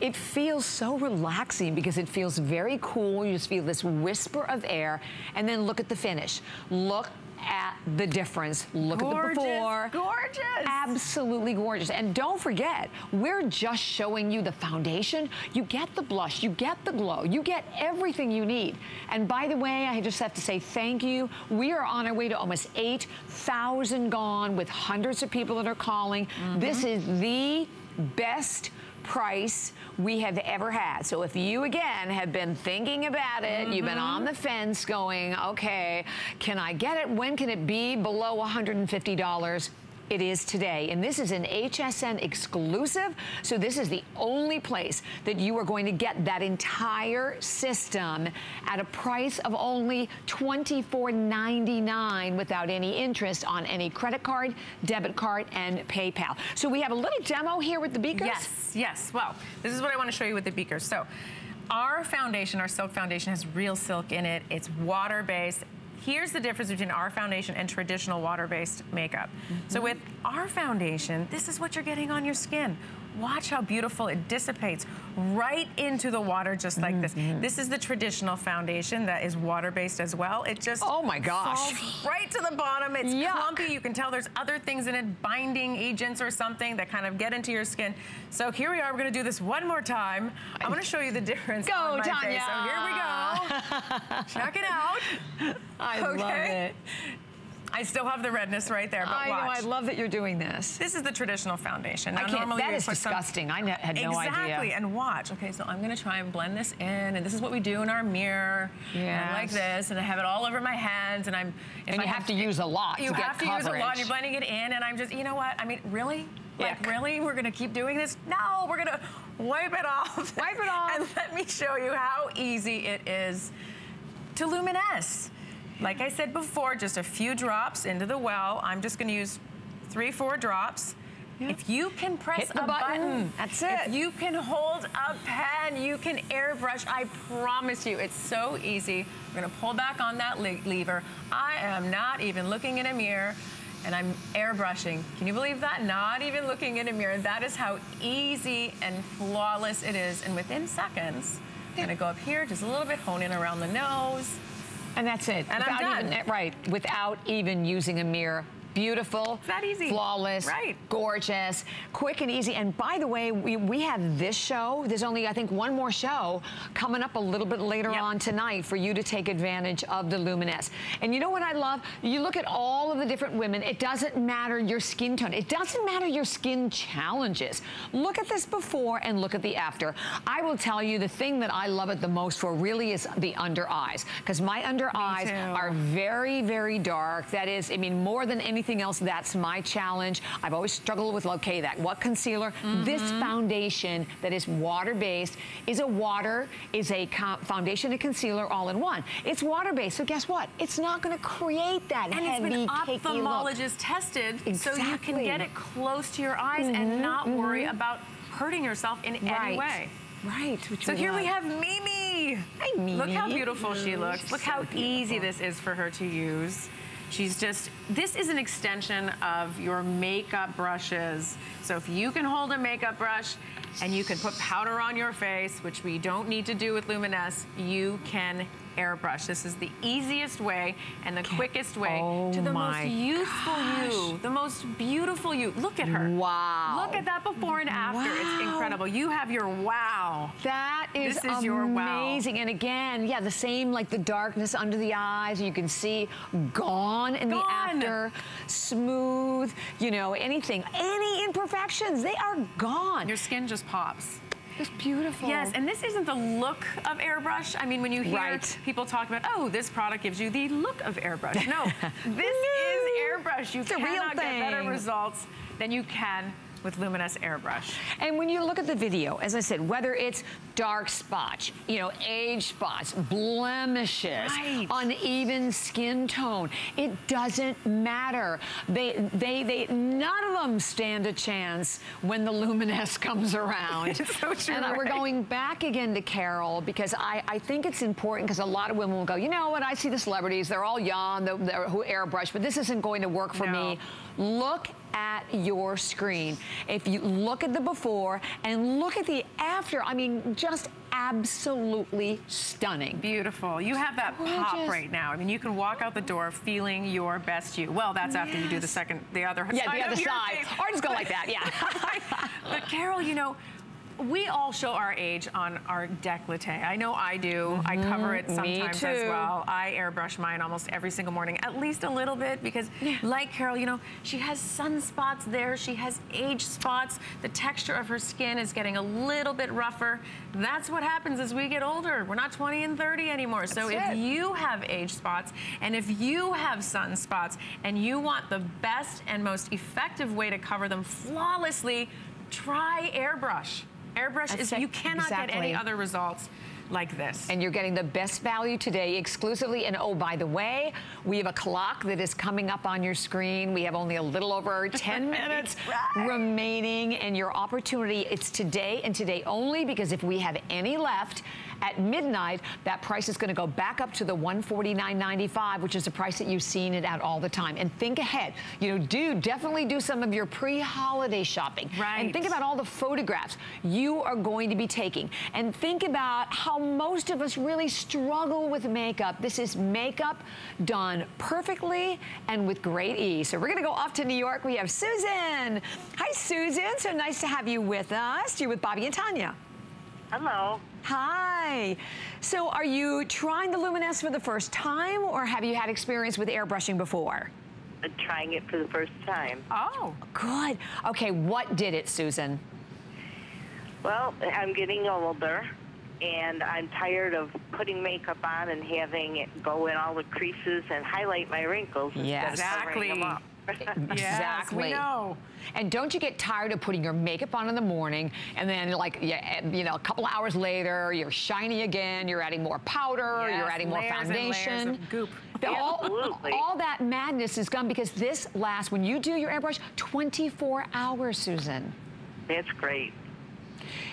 it feels so relaxing because it feels very cool. You just feel this whisper of air. And then look at the finish. Look at the difference. Look gorgeous, at the before. Gorgeous. Absolutely gorgeous. And don't forget, we're just showing you the foundation. You get the blush, you get the glow, you get everything you need. And by the way, I just have to say thank you. We are on our way to almost 8,000 gone with hundreds of people that are calling. Mm -hmm. This is the best price we have ever had. So if you, again, have been thinking about it, mm -hmm. you've been on mm-hmm. the fence going, okay, can I get it? When can it be below $150? It is today. And this is an HSN exclusive. So this is the only place that you are going to get that entire system at a price of only $24.99 without any interest on any credit card, debit card, and PayPal. So we have a little demo here with the beakers. Yes, yes. Well, this is what I want to show you with the beakers. So our foundation, our silk foundation, has real silk in it. It's water-based. Here's the difference between our foundation and traditional water-based makeup. Mm -hmm. So with our foundation, this is what you're getting on your skin. Watch how beautiful it dissipates right into the water just like mm -hmm. this. Mm-hmm. This is the traditional foundation that is water-based as well. It just oh my gosh, right to the bottom. It's Yuck. clumpy. You can tell there's other things in it, binding agents or something that kind of get into your skin. So here we are. We're going to do this one more time. I'm going to show you the difference go, on Tanya. face. So here we go. Check it out. I okay. love it. I still have the redness right there, but I watch. know, I love that you're doing this. This is the traditional foundation. Now, I can't, that is disgusting. Some, I had no exactly, idea. Exactly, and watch. Okay, so I'm gonna try and blend this in, and this is what we do in our mirror. Yeah. Like this, and I have it all over my hands, and I'm. And you I have, have to use a lot You to have to coverage. use a lot, you're blending it in, and I'm just, you know what? I mean, really? Like, Yuck. really? We're gonna keep doing this? No, we're gonna wipe it off. Wipe it off. and let me show you how easy it is to luminesce. Like I said before, just a few drops into the well. I'm just gonna use three, four drops. Yep. If you can press a button, button, that's it. If you can hold a pen, you can airbrush. I promise you, it's so easy. I'm gonna pull back on that le lever. I am not even looking in a mirror. and I'm airbrushing. Can you believe that? Not even looking in a mirror. That is how easy and flawless it is. And within seconds, I'm gonna go up here, just a little bit, hone in around the nose. And that's it. And without I'm done. Even, right, without even using a mirror. Beautiful, It's that easy. flawless, Right. gorgeous, quick and easy. And by the way, we, we have this show. There's only, I think, one more show coming up a little bit later on tonight for you to take advantage of the Luminess. And you know what I love? You look at all of the different women. It doesn't matter your skin tone. It doesn't matter your skin challenges. Look at this before and look at the after. I will tell you the thing that I love it the most for really is the under eyes because my under eyes too. are very, very dark. That is, I mean, more than anything else, that's my challenge. I've always struggled with, okay, that what concealer? This foundation that is water-based is a water, is a foundation and concealer all in one. It's water-based, so guess what? It's not gonna create that And it's heavy, been cakey look. ophthalmologist tested so you can get it close to your eyes Mhm, and not worry mhm. about hurting yourself in any way. Right. So here we have Mimi. Hi, Mimi. Look how beautiful she looks. Look so how easy this is for her to use. She's just, this is an extension of your makeup brushes. So if you can hold a makeup brush and you can put powder on your face, which we don't need to do with Luminess, you can airbrush. This is the easiest way and the quickest way Oh to the most youthful you, the most beautiful you. Look at her. Wow. Look at that before and after. It's incredible. You have your wow. That is, This is your wow. amazing. And again, yeah, the same like the darkness under the eyes. You can see gone in the Gone. after, smooth. You know, anything, any imperfections, they are gone. Your skin just pops. It's beautiful. Yes, and this isn't the look of airbrush. I mean, when you hear Right. people talk about, oh, this product gives you the look of airbrush. No, this is airbrush. You It's cannot get better results than you can with Luminess Airbrush. And when you look at the video, as I said, whether it's dark spots, you know, age spots, blemishes, Right. uneven skin tone, it doesn't matter. They, they, they, none of them stand a chance when the Luminess comes around. It's so true, And I- we're going back again to Carol because I, I think it's important because a lot of women will go, you know what, I see the celebrities, they're all young, they're, they're who airbrush, but this isn't going to work for No. me. Look at your screen. If you look at the before and look at the after, I mean, just absolutely stunning. Beautiful. You have that pop right now. I mean, you can walk out the door feeling your best you. Well, that's after you do the second, the other Yeah, side the other side. Or just go like that, yeah. but Carol, you know, we all show our age on our décolleté. I know I do. I cover it Mm-hmm. me sometimes as well. I airbrush mine almost every single morning, at least a little bit, because like Carol, you know, she has sunspots there. She has age spots. The texture of her skin is getting a little bit rougher. That's what happens as we get older. We're not 20 and 30 anymore. so That's if you have age spots and if you have sunspots and you want the best and most effective way to cover them flawlessly, try airbrush. Airbrush That's is, it. you cannot get any other results like this. And you're getting the best value today exclusively. And oh, by the way, we have a clock that is coming up on your screen. We have only a little over 10 minutes Right. remaining. And your opportunity, it's today and today only because if we have any left at midnight, that price is going to go back up to the $149.95, which is the price that you've seen it at all the time. And think ahead. You know, do definitely do some of your pre-holiday shopping. Right. And think about all the photographs you are going to be taking. And think about how most of us really struggle with makeup. This is makeup done perfectly and with great ease. So we're going to go off to New York. We have Susan. Hi, Susan. So nice to have you with us. You're with Bobbi and Tanya. Hello. Hi. So are you trying the Luminess for the first time or have you had experience with airbrushing before? I'm trying it for the first time. Oh. Good. Okay, what did it, Susan? Well, I'm getting older, and I'm tired of putting makeup on and having it go in all the creases and highlight my wrinkles Yes. instead of covering them up. Exactly. we know. And don't you get tired of putting your makeup on in the morning and then like you know a couple hours later you're shiny again, you're adding more powder, Yes, you're adding more layers and layers foundation. of goop. All, all that madness is gone because this lasts when you do your airbrush 24 hours, Susan. That's great.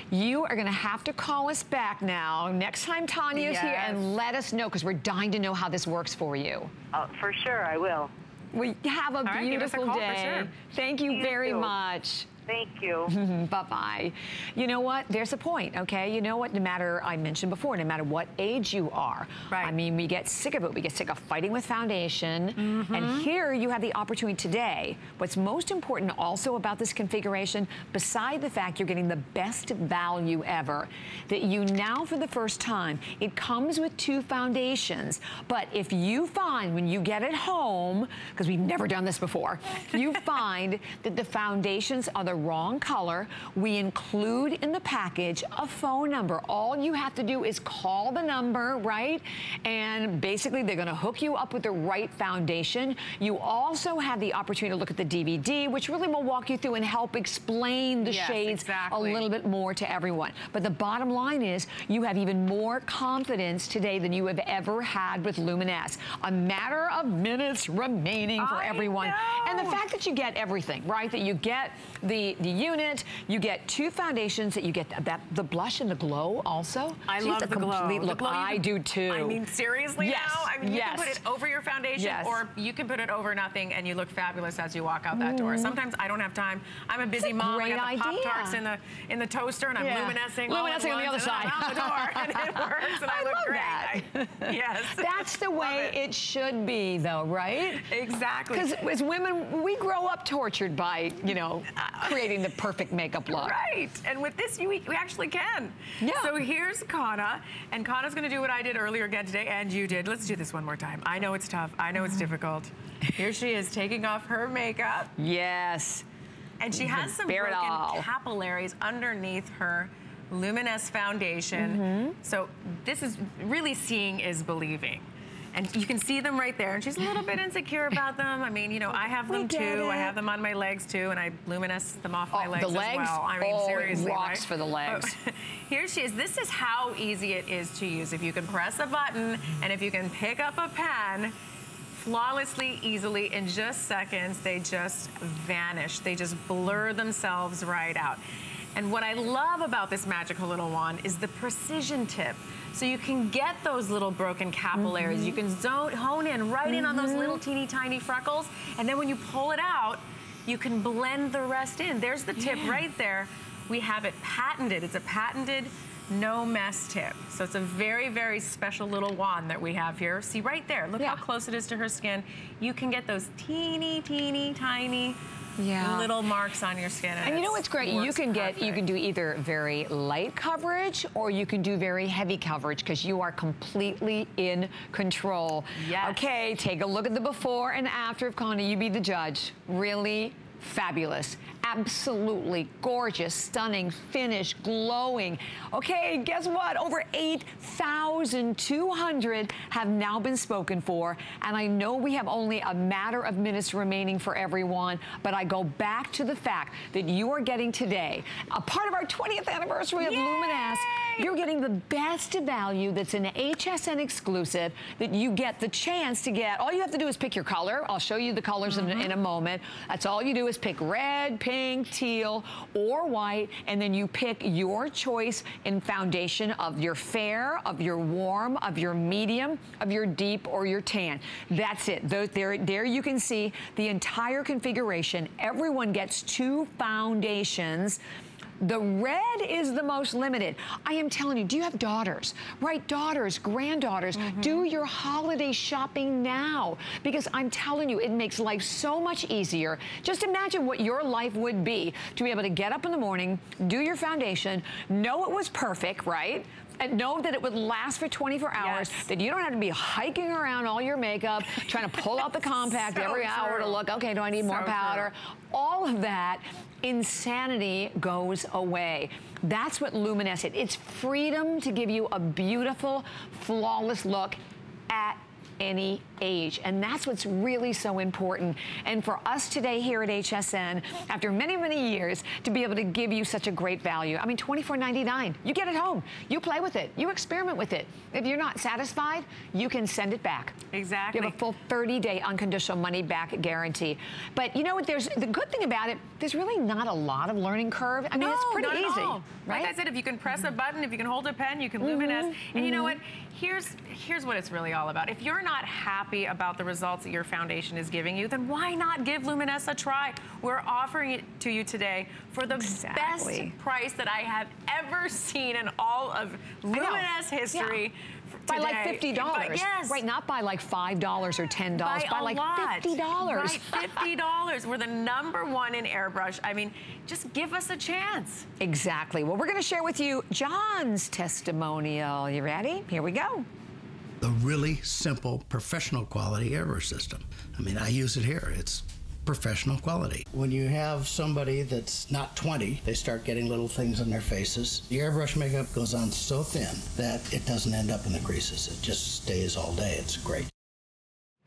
You are going to have to call us back now next time Tanya is here and let us know because we're dying to know how this works for you. Uh, for sure, I will. Well, have a All right, give us a beautiful for day. sure. Thank you You very too. much. Thank you. Bye-bye. You know what? There's a point, okay? You know what? No matter, I mentioned before, no matter what age you are. Right. I mean, we get sick of it. We get sick of fighting with foundation. Mm-hmm. And here you have the opportunity today. What's most important also about this configuration, beside the fact you're getting the best value ever, that you now for the first time, it comes with two foundations. But if you find when you get it home, because we've never done this before, you find that the foundations are the wrong color, we include in the package a phone number. All you have to do is call the number, right? And basically they're gonna hook you up with the right foundation. You also have the opportunity to look at the DVD, which really will walk you through and help explain the Yes, shades exactly. a little bit more to everyone. But the bottom line is you have even more confidence today than you have ever had with Luminess. A matter of minutes remaining for I everyone. And the fact that you get everything, right? That you get the, the unit, you get two foundations, that you get that the blush and the glow also. I So love the glow. complete The look. glow I can- do too. I mean, seriously Yes, now? I mean, you yes. can put it over your foundation Yes. or you can put it over nothing and you look fabulous as you walk out that door. Mm. Sometimes I don't have time. I'm a busy a mom. great I got the. Pop-Tarts in the, in the toaster and I'm Yeah. luminescing Luminescing on the other side. out the door and it works and I, I look love great. that. I- yes. That's the way it. it should be, though, right? Exactly. Because as women, we grow up tortured by, you know, uh, creating the perfect makeup look. Right. And with this, you, we actually can. Yeah. So here's Kana. And Kana's going to do what I did earlier again today, and you did. Let's do this one more time. I know it's tough. I know it's difficult. Here she is taking off her makeup. Yes. And she has some broken capillaries underneath her Luminess foundation. Mm-hmm. So this is really seeing is believing. And you can see them right there. And she's a little bit insecure about them. I mean, you know, I have them too. get I have them on my legs too, and I luminous them off my Oh, legs the legs? as well. I mean, Oh, it seriously. rocks right? for the legs. But Here she is. This is how easy it is to use. If you can press a button and if you can pick up a pen, flawlessly, easily, in just seconds, they just vanish. They just blur themselves right out. And what I love about this magical little wand is the precision tip. So you can get those little broken capillaries. You mm-hmm. can zone, hone in right in on those little mm-hmm. teeny tiny freckles. And then when you pull it out, you can blend the rest in. There's the tip right there. We have it patented. It's a patented no mess tip. So it's a very, very special little wand that we have here. See right there, look how close it is to her skin. You can get those teeny, teeny, tiny Yeah. little marks on your skin. And you know what's great? You can get, you can do either very light coverage or you can do very heavy coverage because you are completely in control. Yes. Okay, take a look at the before and after of Connie. You be the judge. Really fabulous. Absolutely gorgeous, stunning, finish, glowing. Okay, guess what? Over 8,200 have now been spoken for. And I know we have only a matter of minutes remaining for everyone, but I go back to the fact that you are getting today, a part of our 20th anniversary of Luminess, you're getting the best value that's an HSN exclusive that you get the chance to get. All you have to do is pick your color. I'll show you the colors in, mm-hmm. in a moment. That's all you do is pick red, pink, teal, or white, and then you pick your choice in foundation of your fair, of your warm, of your medium, of your deep, or your tan. That's it. There, there you can see the entire configuration. Everyone gets two foundations. The red is the most limited. I am telling you, do you have daughters? Right, daughters, granddaughters, mm-hmm. do your holiday shopping now because I'm telling you, it makes life so much easier. Just imagine what your life would be to be able to get up in the morning, do your foundation, know it was perfect, right? And know that it would last for 24 hours, Yes. that you don't have to be hiking around all your makeup, trying to pull out the compact So every hour to look, okay, do I need more So true. powder? all of that insanity goes away. That's what is. It's freedom to give you a beautiful, flawless look at any age. And that's what's really so important. And for us today here at HSN, after many, many years, to be able to give you such a great value. I mean, $24.99. You get it home. You play with it. You experiment with it. If you're not satisfied, you can send it back. Exactly. You have a full 30-day unconditional money-back guarantee. But you know what? There's the good thing about it. There's really not a lot of learning curve. I mean, it's pretty easy, all. right? Like I said, if you can press a button, if you can hold a pen, you can luminous. Mm-hmm. And you know mm-hmm. what? Here's here's what it's really all about. If you're not happy happy about the results that your foundation is giving you, then why not give Luminess a try? We're offering it to you today for the Exactly. best price that I have ever seen in all of Luminess history. Yeah. By like fifty dollars, yes. right? Not by like five dollars or ten dollars. By, a like lot. fifty dollars. Right, fifty dollars. We're the number one in airbrush. I mean, just give us a chance. Exactly. Well, we're going to share with you John's testimonial. You ready? Here we go. A really simple professional quality airbrush system. I mean, I use it here. It's professional quality. When you have somebody that's not 20, they start getting little things on their faces. The airbrush makeup goes on so thin that it doesn't end up in the creases. It just stays all day. It's great.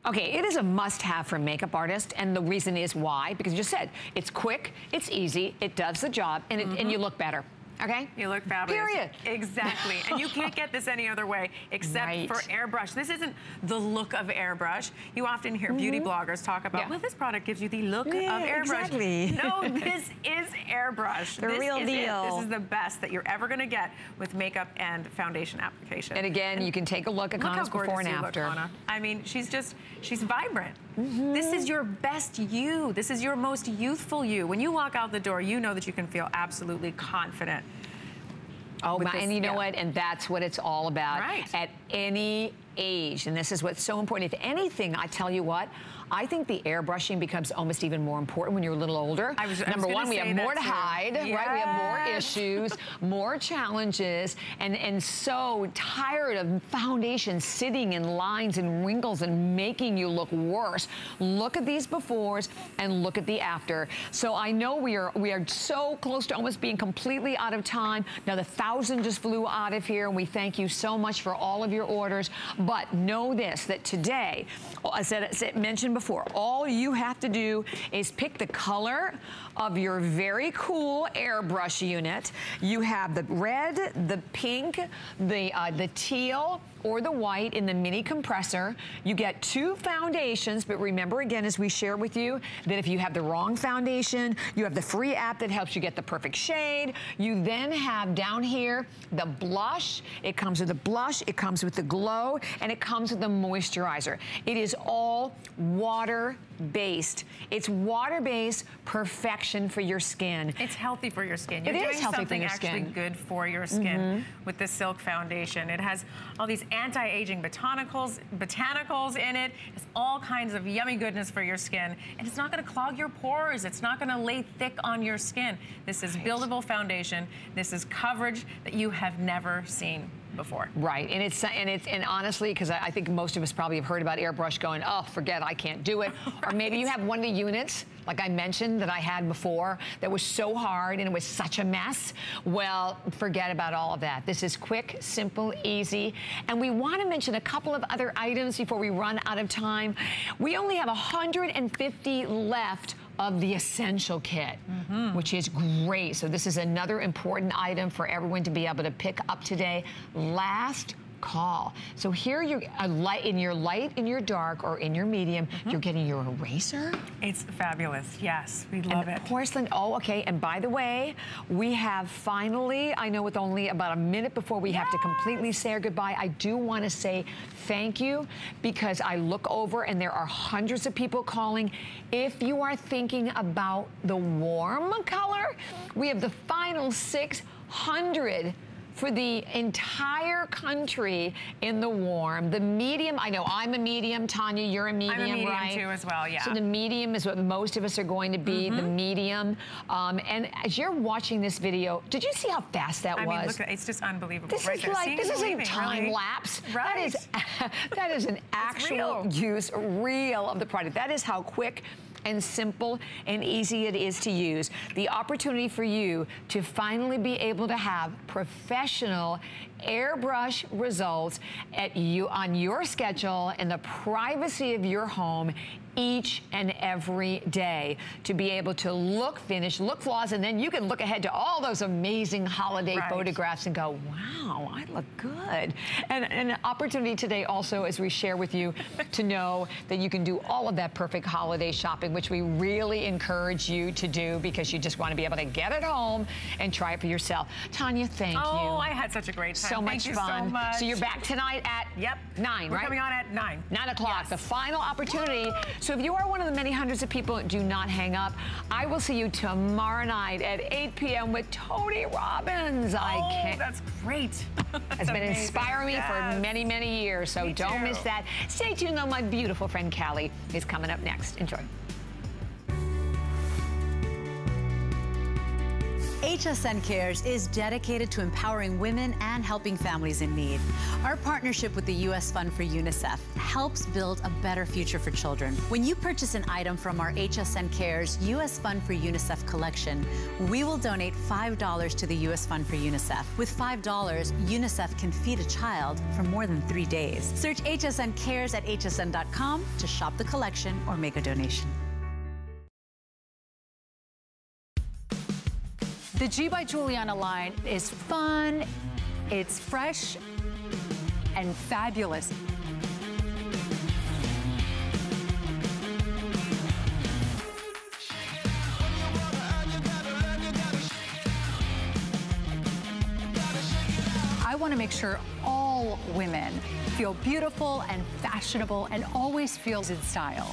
Okay, it is a must-have for makeup artist, and the reason is why, because you just said, it's quick, it's easy, it does the job, and, it, and you mm-hmm. look better. Okay? You look fabulous. Period. Exactly. and you can't get this any other way except Right. for airbrush. This isn't the look of airbrush. You often hear mm-hmm. beauty bloggers talk about, Yeah. well, this product gives you the look Yeah, of airbrush. exactly. No, this is airbrush. The This real is it. deal. This is the best that you're ever going to get with makeup and foundation application. And again, you can take a look at Look how Connor's gorgeous before and after. Look. I mean, she's just, she's vibrant. Mm-hmm. This is your best you. This is your most youthful you. When you walk out the door, you know that you can feel absolutely confident. Oh, my, and you know yeah. what? And that's what it's all about. Right. At any age, and this is what's so important. If anything, I tell you what, I think the airbrushing becomes almost even more important when you're a little older. I was- I was Number one, we have more to too. hide, right? We have more issues, more challenges, and, and so tired of foundation sitting in lines and wrinkles and making you look worse. Look at these befores and look at the after. So I know we are we are so close to almost being completely out of time. Now the thousand just flew out of here, and we thank you so much for all of your orders. But know this: that today, as I said, mentioned before, all you have to do is pick the color of your very cool airbrush unit. You have the red, the pink, the uh, the teal or the white in the mini compressor. You get two foundations, but remember again, as we share with you, that if you have the wrong foundation, you have the free app that helps you get the perfect shade. You then have down here the blush. It comes with the blush, it comes with the glow, and it comes with the moisturizer. It is all water-based. It's water-based perfection for your skin. It's healthy for your skin. It You're is doing healthy for something actually skin. good for your skin mm-hmm. with the Silk Foundation. It has all these anti-aging botanicals, botanicals in it. It's all kinds of yummy goodness for your skin. And it's not going to clog your pores. It's not going to lay thick on your skin. This is buildable foundation. This is coverage that you have never seen before. Right, and it's and it's and honestly, because I, I think most of us probably have heard about airbrush going, oh, forget, I can't do it. Or maybe you have one of the units, like I mentioned, that I had before, that was so hard and it was such a mess. Well, forget about all of that. This is quick, simple, easy, and we want to mention a couple of other items before we run out of time. We only have 150 left of the essential kit, mm-hmm. which is great. So this is another important item for everyone to be able to pick up today. Last call. So here you're a light in your light, in your dark, or in your medium, mm-hmm. you're getting your eraser. It's fabulous. Yes, we love it. porcelain, oh, okay. And by the way, we have finally, I know with only about a minute before we have to completely say our goodbye, I do want to say thank you because I look over and there are hundreds of people calling. If you are thinking about the warm color, we have the final 600 for the entire country in the warm. The medium, I know I'm a medium, Tanya, you're a medium, I'm a medium right? too as well, yeah. So the medium is what most of us are going to be, the medium. Um, and as you're watching this video, did you see how fast that I was? mean, look it's just unbelievable. This right is there. like Seeing this is isn't time really. lapse. Right. That is that is an actual use, real of the product. That is how quick and simple and easy it is to use. The opportunity for you to finally be able to have professional airbrush results at you on your schedule in the privacy of your home each and every day to be able to look finished, look flawless, and then you can look ahead to all those amazing holiday right. photographs and go, wow, I look good. And an opportunity today also as we share with you to know that you can do all of that perfect holiday shopping, which we really encourage you to do because you just want to be able to get it home and try it for yourself. Tanya, thank oh, you. Oh, I had such a great time. So much fun. So, much. so, you're back tonight at yep. 9, We're right? coming on at 9. 9 o'clock, yes. the final opportunity. So if you are one of the many hundreds of people, do not hang up. I will see you tomorrow night at 8 p.m. with Tony Robbins. Oh, I can't. that's great. has been amazing. inspiring me yes. for many, many years. So me don't too. miss that. Stay tuned though. My beautiful friend Callie is coming up next. Enjoy. HSN Cares is dedicated to empowering women and helping families in need. Our partnership with the U.S. Fund for UNICEF helps build a better future for children. When you purchase an item from our HSN Cares U.S. Fund for UNICEF collection, we will donate $5 to the U.S. Fund for UNICEF. With $5, UNICEF can feed a child for more than three days. Search HSN Cares at hsn.com to shop the collection or make a donation. The G by Giuliana line is fun, it's fresh, and fabulous. I want to make sure all women feel beautiful and fashionable and always feels in style.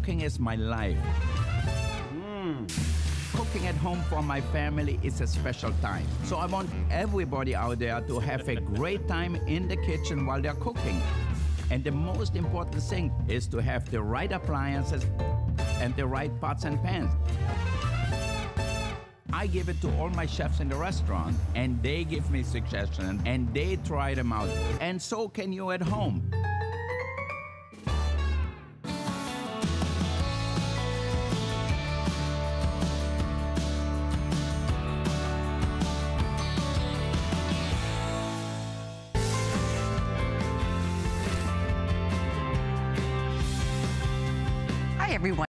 Cooking is my life. Mm. Cooking at home for my family is a special time. So I want everybody out there to have a great time in the kitchen while they're cooking. And the most important thing is to have the right appliances and the right pots and pans. I give it to all my chefs in the restaurant, and they give me suggestions, and they try them out. And so can you at home. Everyone.